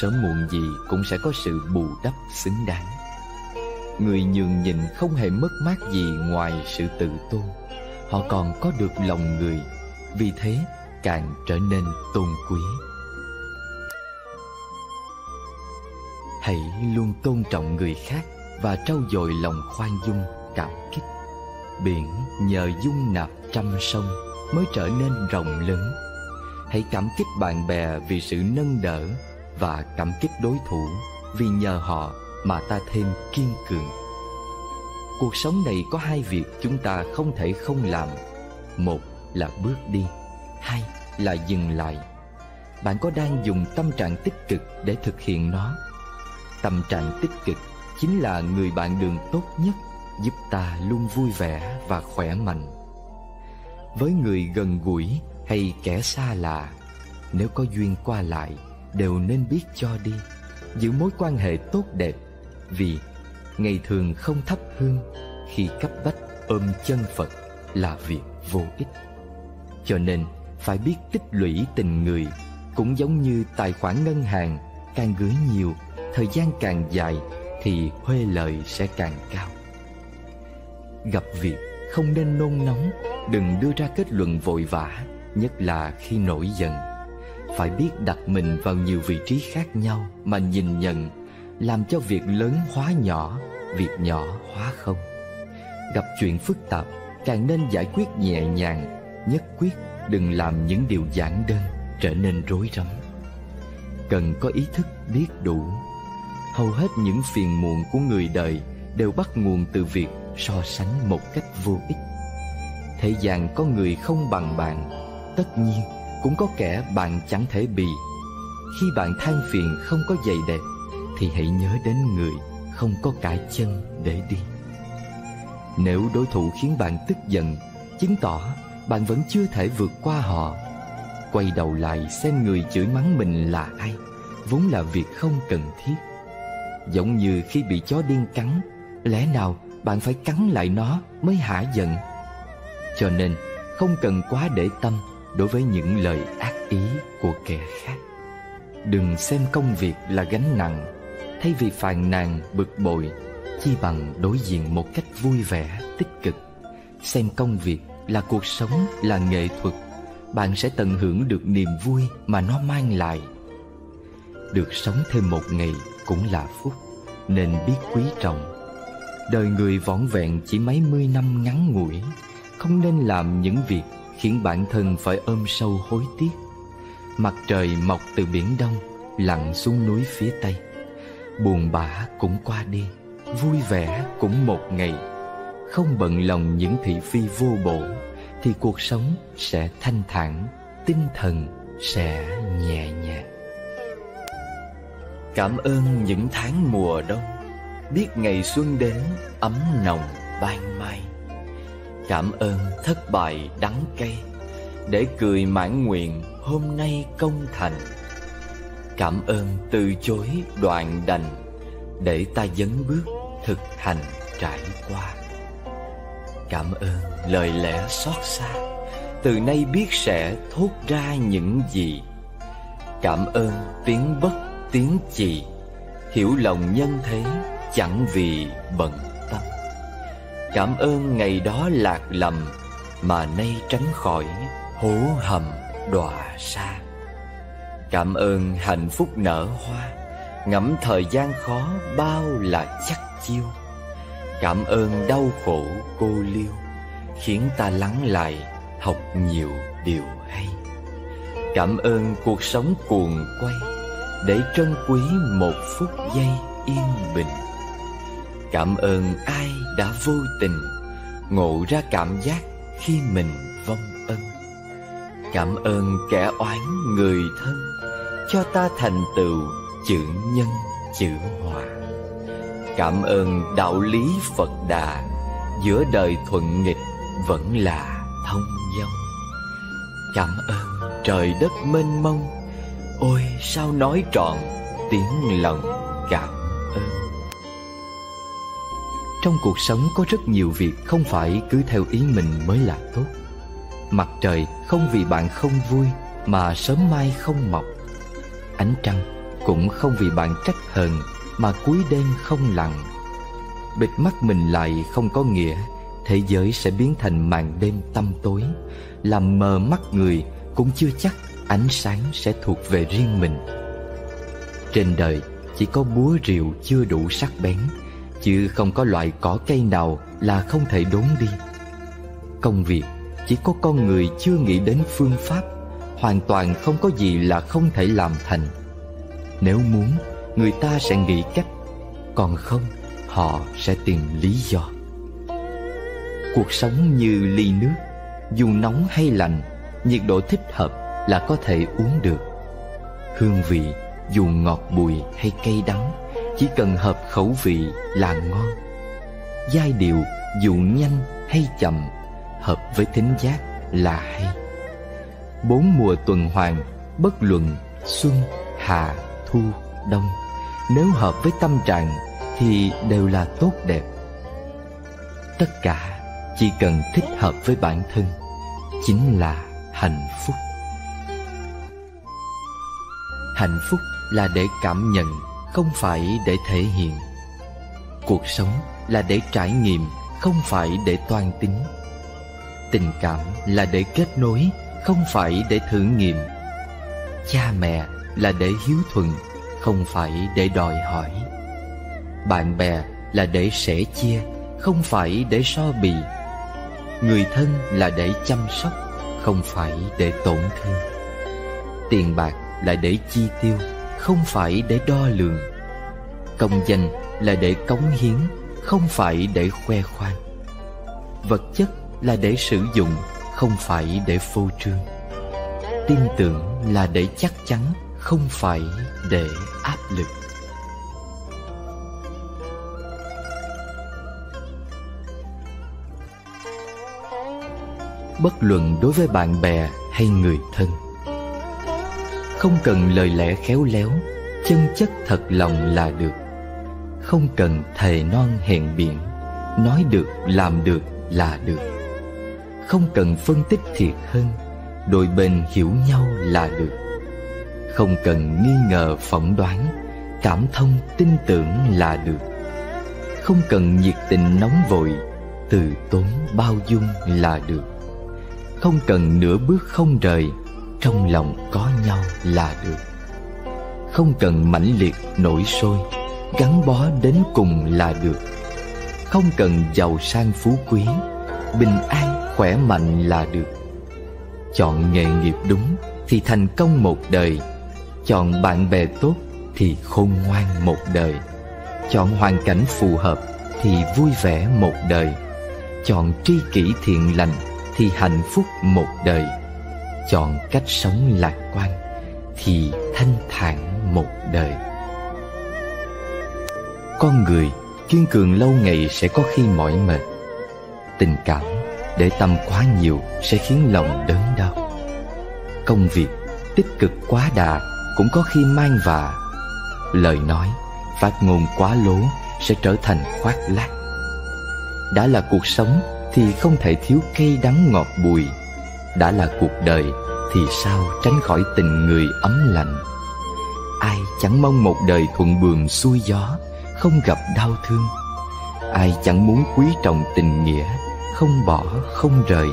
sớm muộn gì cũng sẽ có sự bù đắp xứng đáng. Người nhường nhịn không hề mất mát gì ngoài sự tự tôn họ còn có được lòng người. Vì thế, càng trở nên tôn quý. Hãy luôn tôn trọng người khác và trau dồi lòng khoan dung, cảm kích. Biển nhờ dung nạp trăm sông mới trở nên rộng lớn. Hãy cảm kích bạn bè vì sự nâng đỡ và cảm kích đối thủ vì nhờ họ mà ta thêm kiên cường cuộc sống này có hai việc chúng ta không thể không làm. Một là bước đi, hai là dừng lại. Bạn có đang dùng tâm trạng tích cực để thực hiện nó? Tâm trạng tích cực chính là người bạn đường tốt nhất, giúp ta luôn vui vẻ và khỏe mạnh. Với người gần gũi hay kẻ xa lạ, nếu có duyên qua lại, đều nên biết cho đi, giữ mối quan hệ tốt đẹp. Vì ngày thường không thắp hương, khi cấp bách ôm chân phật là việc vô ích. Cho nên, phải biết tích lũy tình người, cũng giống như tài khoản ngân hàng càng gửi nhiều, thời gian càng dài Thì huê lợi sẽ càng cao. Gặp việc không nên nôn nóng, Đừng đưa ra kết luận vội vã, Nhất là khi nổi giận. Phải biết đặt mình vào nhiều vị trí khác nhau Mà nhìn nhận làm cho việc lớn hóa nhỏ, Việc nhỏ hóa không. Gặp chuyện phức tạp, Càng nên giải quyết nhẹ nhàng, Nhất quyết đừng làm những điều giản đơn, Trở nên rối rắm. Cần có ý thức biết đủ. Hầu hết những phiền muộn của người đời Đều bắt nguồn từ việc so sánh một cách vô ích. Thế gian có người không bằng bạn, Tất nhiên cũng có kẻ bạn chẳng thể bì Khi bạn than phiền không có giày đẹp thì hãy nhớ đến người không có cả chân để đi. Nếu đối thủ khiến bạn tức giận, Chứng tỏ bạn vẫn chưa thể vượt qua họ. Quay đầu lại xem người chửi mắng mình là ai, Vốn là việc không cần thiết. Giống như khi bị chó điên cắn, Lẽ nào bạn phải cắn lại nó mới hả giận? Cho nên, không cần quá để tâm Đối với những lời ác ý của kẻ khác. Đừng xem công việc là gánh nặng Thay vì phàn nàn, bực bội Chi bằng đối diện một cách vui vẻ, tích cực. Xem công việc là cuộc sống, là nghệ thuật Bạn sẽ tận hưởng được niềm vui mà nó mang lại. Được sống thêm một ngày cũng là phúc Nên biết quý trọng. Đời người vỏn vẹn chỉ mấy mươi năm ngắn ngủi Không nên làm những việc khiến bản thân phải ôm sâu hối tiếc. Mặt trời mọc từ biển đông Lặn xuống núi phía tây. Buồn bã cũng qua đi, Vui vẻ cũng một ngày. Không bận lòng những thị phi vô bổ, Thì cuộc sống sẽ thanh thản, Tinh thần sẽ nhẹ nhàng. Cảm ơn những tháng mùa đông, Biết ngày xuân đến ấm nồng ban mai. Cảm ơn thất bại đắng cay, Để cười mãn nguyện hôm nay công thành. Cảm ơn từ chối đoạn đành, Để ta dấn bước thực hành trải qua. Cảm ơn lời lẽ xót xa, Từ nay biết sẽ thốt ra những gì. Cảm ơn tiếng bất tiếng chì, Hiểu lòng nhân thế chẳng vì bận tâm. Cảm ơn ngày đó lạc lầm Mà nay tránh khỏi hố hầm đọa xa Cảm ơn hạnh phúc nở hoa. Ngẫm thời gian khó, bao là chắc chiêu. Cảm ơn đau khổ, cô liêu, Khiến ta lắng lại, học nhiều điều hay. Cảm ơn cuộc sống cuồng quay, Để trân quý một phút giây yên bình. Cảm ơn ai đã vô tình, Ngộ ra cảm giác khi mình vong ân. Cảm ơn kẻ oán người thân cho ta thành tựu chữ nhân, chữ hòa. Cảm ơn đạo lý Phật Đà, Giữa đời thuận nghịch vẫn là thông dong. Cảm ơn trời đất mênh mông, Ôi sao nói trọn tiếng lòng cảm ơn. Trong cuộc sống có rất nhiều việc không phải cứ theo ý mình mới là tốt. Mặt trời không vì bạn không vui mà sớm mai không mọc. Ánh trăng cũng không vì bạn trách hờn mà cuối đêm không lặng. Bịt mắt mình lại không có nghĩa Thế giới sẽ biến thành màn đêm tăm tối, Làm mờ mắt người cũng chưa chắc ánh sáng sẽ thuộc về riêng mình. Trên đời chỉ có búa rìu chưa đủ sắc bén, Chứ không có loại cỏ cây nào là không thể đốn đi. Công việc chỉ có con người chưa nghĩ đến phương pháp Hoàn toàn không có gì là không thể làm thành. Nếu muốn, người ta sẽ nghĩ cách Còn không, họ sẽ tìm lý do. Cuộc sống như ly nước Dù nóng hay lạnh Nhiệt độ thích hợp là có thể uống được. Hương vị dù ngọt bùi hay cay đắng chỉ cần hợp khẩu vị là ngon. Giai điệu dù nhanh hay chậm hợp với thính giác là hay bốn mùa tuần hoàn, bất luận xuân, hạ, thu, đông. Nếu hợp với tâm trạng thì đều là tốt đẹp. Tất cả chỉ cần thích hợp với bản thân chính là hạnh phúc. Hạnh phúc là để cảm nhận, không phải để thể hiện. Cuộc sống là để trải nghiệm, không phải để toan tính. Tình cảm là để kết nối không phải để thử nghiệm. Cha mẹ là để hiếu thuận, không phải để đòi hỏi. Bạn bè là để sẻ chia, không phải để so bì. Người thân là để chăm sóc, không phải để tổn thương. Tiền bạc là để chi tiêu, không phải để đo lường. Công danh là để cống hiến, không phải để khoe khoang. Vật chất là để sử dụng không phải để phô trương. Tin tưởng là để chắc chắn, không phải để áp lực. Bất luận đối với bạn bè hay người thân, không cần lời lẽ khéo léo, chân chất thật lòng là được. Không cần thề non hẹn biển, nói được, làm được là được không cần phân tích thiệt hơn, đôi bên hiểu nhau là được. Không cần nghi ngờ phỏng đoán, cảm thông tin tưởng là được. Không cần nhiệt tình nóng vội, từ tốn bao dung là được. Không cần nửa bước không rời, trong lòng có nhau là được. Không cần mãnh liệt nổi sôi, gắn bó đến cùng là được. Không cần giàu sang phú quý, bình an khỏe mạnh là được. Chọn nghề nghiệp đúng thì thành công một đời. Chọn bạn bè tốt thì khôn ngoan một đời. Chọn hoàn cảnh phù hợp thì vui vẻ một đời. Chọn tri kỷ thiện lành thì hạnh phúc một đời. Chọn cách sống lạc quan thì thanh thản một đời. Con người kiên cường lâu ngày sẽ có khi mỏi mệt. Tình cảm để tâm quá nhiều sẽ khiến lòng đớn đau. Công việc tích cực quá đà cũng có khi mang vạ lời nói, phát ngôn quá lố sẽ trở thành khoác lác. Đã là cuộc sống thì không thể thiếu cây đắng ngọt bùi. Đã là cuộc đời thì sao tránh khỏi tình người ấm lạnh. Ai chẳng mong một đời thuận buồm xuôi gió, không gặp đau thương. Ai chẳng muốn quý trọng tình nghĩa không bỏ, không rời.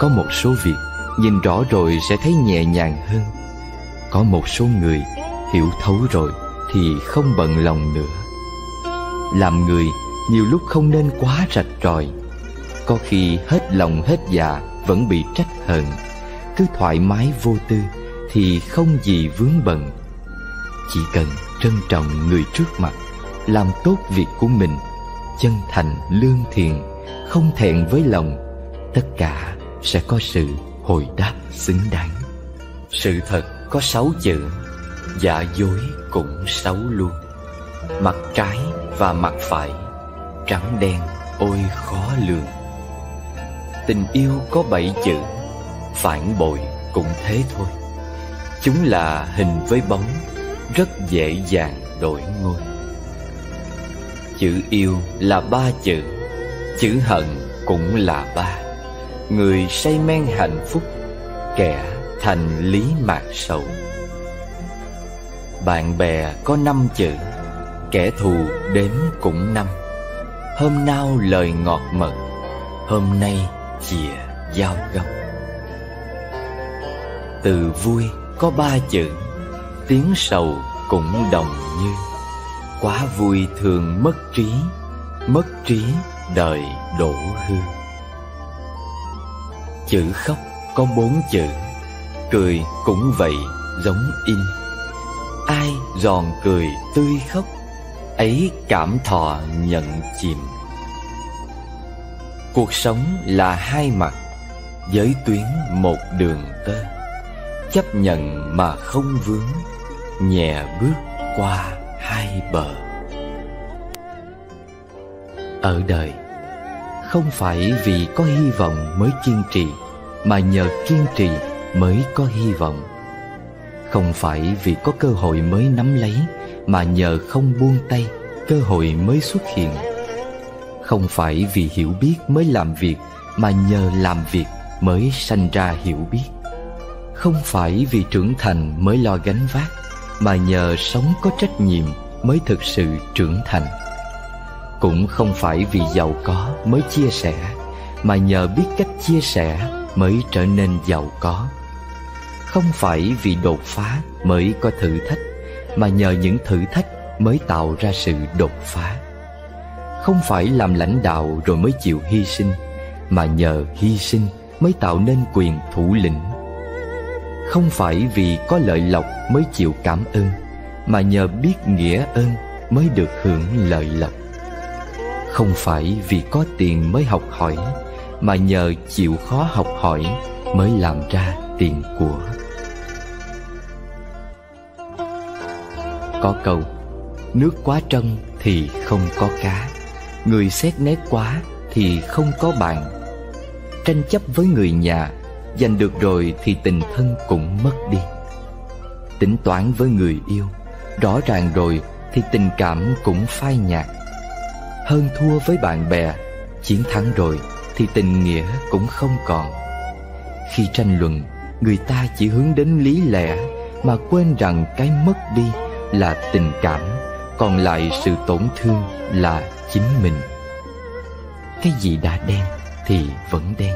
Có một số việc nhìn rõ rồi sẽ thấy nhẹ nhàng hơn. Có một số người hiểu thấu rồi thì không bận lòng nữa. Làm người nhiều lúc không nên quá rạch ròi. Có khi hết lòng hết dạ vẫn bị trách hờn. Cứ thoải mái vô tư thì không gì vướng bận. Chỉ cần trân trọng người trước mặt, làm tốt việc của mình, chân thành lương thiện không thẹn với lòng, tất cả sẽ có sự hồi đáp xứng đáng. Sự thật có sáu chữ, giả dối cũng xấu luôn. Mặt trái và mặt phải, trắng đen ôi khó lường. Tình yêu có bảy chữ, phản bội cũng thế thôi. Chúng là hình với bóng, rất dễ dàng đổi ngôi. Chữ yêu là ba chữ chữ hận cũng là ba. Người say men hạnh phúc, kẻ thành lý mạc sầu. Bạn bè có năm chữ, kẻ thù đến cũng năm. Hôm nào lời ngọt mật, hôm nay chìa dao găm. Từ vui có ba chữ, tiếng sầu cũng đồng như. Quá vui thường mất trí mất trí đời đổ hư. Chữ khóc có bốn chữ, cười cũng vậy, giống in. Ai giòn cười tươi khóc, ấy cảm thọ nhận chìm. Cuộc sống là hai mặt, giới tuyến một đường tơ. Chấp nhận mà không vướng, nhẹ bước qua hai bờ ở đời. Không phải vì có hy vọng mới kiên trì, mà nhờ kiên trì mới có hy vọng. Không phải vì có cơ hội mới nắm lấy, mà nhờ không buông tay, cơ hội mới xuất hiện. Không phải vì hiểu biết mới làm việc, mà nhờ làm việc mới sanh ra hiểu biết. Không phải vì trưởng thành mới lo gánh vác, mà nhờ sống có trách nhiệm mới thực sự trưởng thành. Cũng không phải vì giàu có mới chia sẻ, Mà nhờ biết cách chia sẻ mới trở nên giàu có. Không phải vì đột phá mới có thử thách, Mà nhờ những thử thách mới tạo ra sự đột phá. Không phải làm lãnh đạo rồi mới chịu hy sinh, Mà nhờ hy sinh mới tạo nên quyền thủ lĩnh. Không phải vì có lợi lộc mới chịu cảm ơn, Mà nhờ biết nghĩa ơn mới được hưởng lợi lộc. Không phải vì có tiền mới học hỏi, Mà nhờ chịu khó học hỏi mới làm ra tiền của. Có câu, Nước quá trân thì không có cá, Người xét nét quá thì không có bạn Tranh chấp với người nhà, Giành được rồi thì tình thân cũng mất đi. Tính toán với người yêu, Rõ ràng rồi thì tình cảm cũng phai nhạt. Hơn thua với bạn bè, Chiến thắng rồi thì tình nghĩa cũng không còn. Khi tranh luận, Người ta chỉ hướng đến lý lẽ Mà quên rằng cái mất đi là tình cảm, Còn lại sự tổn thương là chính mình. Cái gì đã đen thì vẫn đen,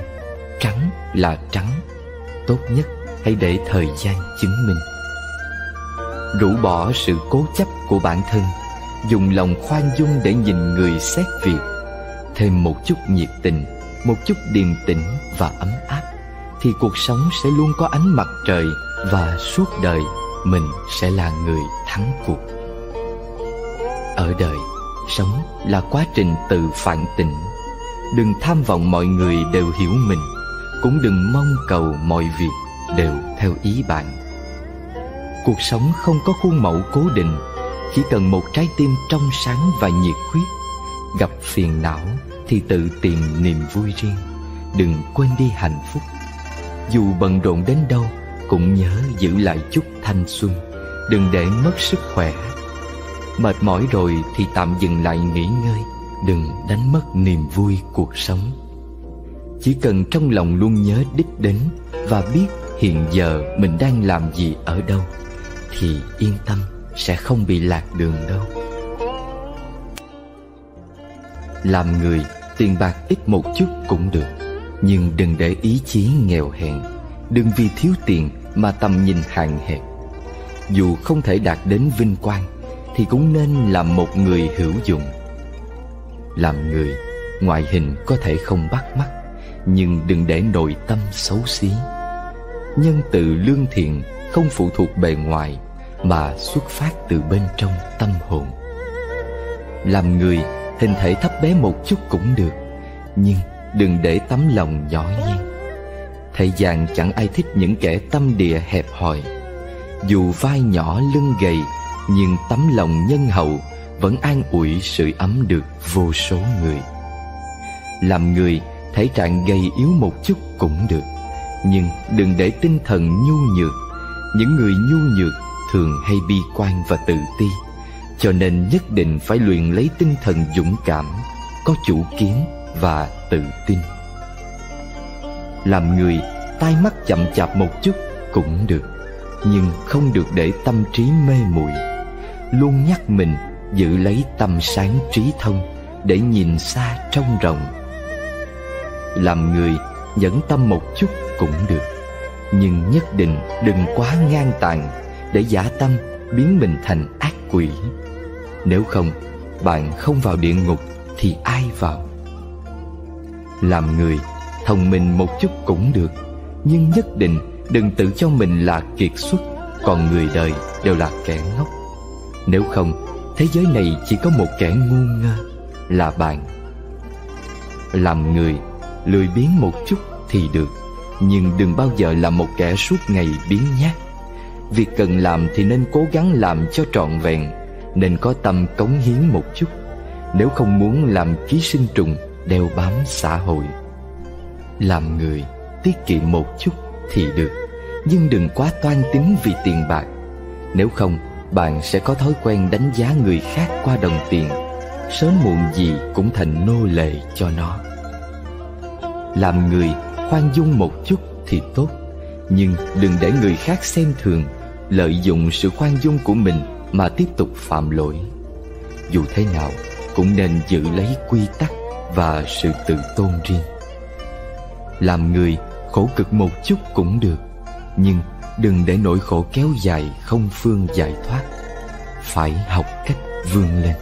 Trắng là trắng. Tốt nhất hãy để thời gian chứng minh. Rũ bỏ sự cố chấp của bản thân Dùng lòng khoan dung để nhìn người xét việc. Thêm một chút nhiệt tình Một chút điềm tĩnh và ấm áp Thì cuộc sống sẽ luôn có ánh mặt trời Và suốt đời mình sẽ là người thắng cuộc. Ở đời, sống là quá trình tự phản tỉnh. Đừng tham vọng mọi người đều hiểu mình Cũng đừng mong cầu mọi việc đều theo ý bạn. Cuộc sống không có khuôn mẫu cố định chỉ cần một trái tim trong sáng và nhiệt huyết. Gặp phiền não thì tự tìm niềm vui riêng. Đừng quên đi hạnh phúc. Dù bận rộn đến đâu, Cũng nhớ giữ lại chút thanh xuân. Đừng để mất sức khỏe. Mệt mỏi rồi thì tạm dừng lại nghỉ ngơi. Đừng đánh mất niềm vui cuộc sống. Chỉ cần trong lòng luôn nhớ đích đến Và biết hiện giờ mình đang làm gì ở đâu, thì yên tâm sẽ không bị lạc đường đâu. Làm người, tiền bạc ít một chút cũng được, nhưng đừng để ý chí nghèo hèn. Đừng vì thiếu tiền mà tầm nhìn hạn hẹp. Dù không thể đạt đến vinh quang, thì cũng nên làm một người hữu dụng. Làm người, ngoại hình có thể không bắt mắt, nhưng đừng để nội tâm xấu xí. Nhân từ lương thiện không phụ thuộc bề ngoài mà xuất phát từ bên trong tâm hồn. Làm người, hình thể thấp bé một chút cũng được, nhưng đừng để tấm lòng nhỏ nhen thế gian chẳng ai thích những kẻ tâm địa hẹp hòi. Dù vai nhỏ lưng gầy, nhưng tấm lòng nhân hậu vẫn an ủi sự ấm được vô số người. Làm người, thể trạng gầy yếu một chút cũng được, nhưng đừng để tinh thần nhu nhược. Những người nhu nhược thường hay bi quan và tự ti, cho nên nhất định phải luyện lấy tinh thần dũng cảm, có chủ kiến và tự tin. Làm người, tai mắt chậm chạp một chút cũng được, nhưng không được để tâm trí mê muội. Luôn nhắc mình, giữ lấy tâm sáng trí thông, để nhìn xa trông rộng. Làm người, nhẫn tâm một chút cũng được, nhưng nhất định đừng quá ngang tàn để giả tâm biến mình thành ác quỷ. Nếu không, bạn không vào địa ngục thì ai vào? Làm người, thông minh một chút cũng được, nhưng nhất định đừng tự cho mình là kiệt xuất, còn người đời đều là kẻ ngốc. Nếu không, thế giới này chỉ có một kẻ ngu ngơ, là bạn. Làm người, lười biếng một chút thì được, nhưng đừng bao giờ là một kẻ suốt ngày biến nhát. Việc cần làm thì nên cố gắng làm cho trọn vẹn, Nên có tâm cống hiến một chút. Nếu không muốn làm ký sinh trùng, Đeo bám xã hội. Làm người, tiết kiệm một chút thì được, Nhưng đừng quá toan tính vì tiền bạc. Nếu không, bạn sẽ có thói quen đánh giá người khác qua đồng tiền. Sớm muộn gì cũng thành nô lệ cho nó. Làm người, khoan dung một chút thì tốt, Nhưng đừng để người khác xem thường Lợi dụng sự khoan dung của mình Mà tiếp tục phạm lỗi. Dù thế nào, cũng nên giữ lấy quy tắc và sự tự tôn riêng. Làm người khổ cực một chút cũng được, nhưng đừng để nỗi khổ kéo dài không phương giải thoát. Phải học cách vươn lên.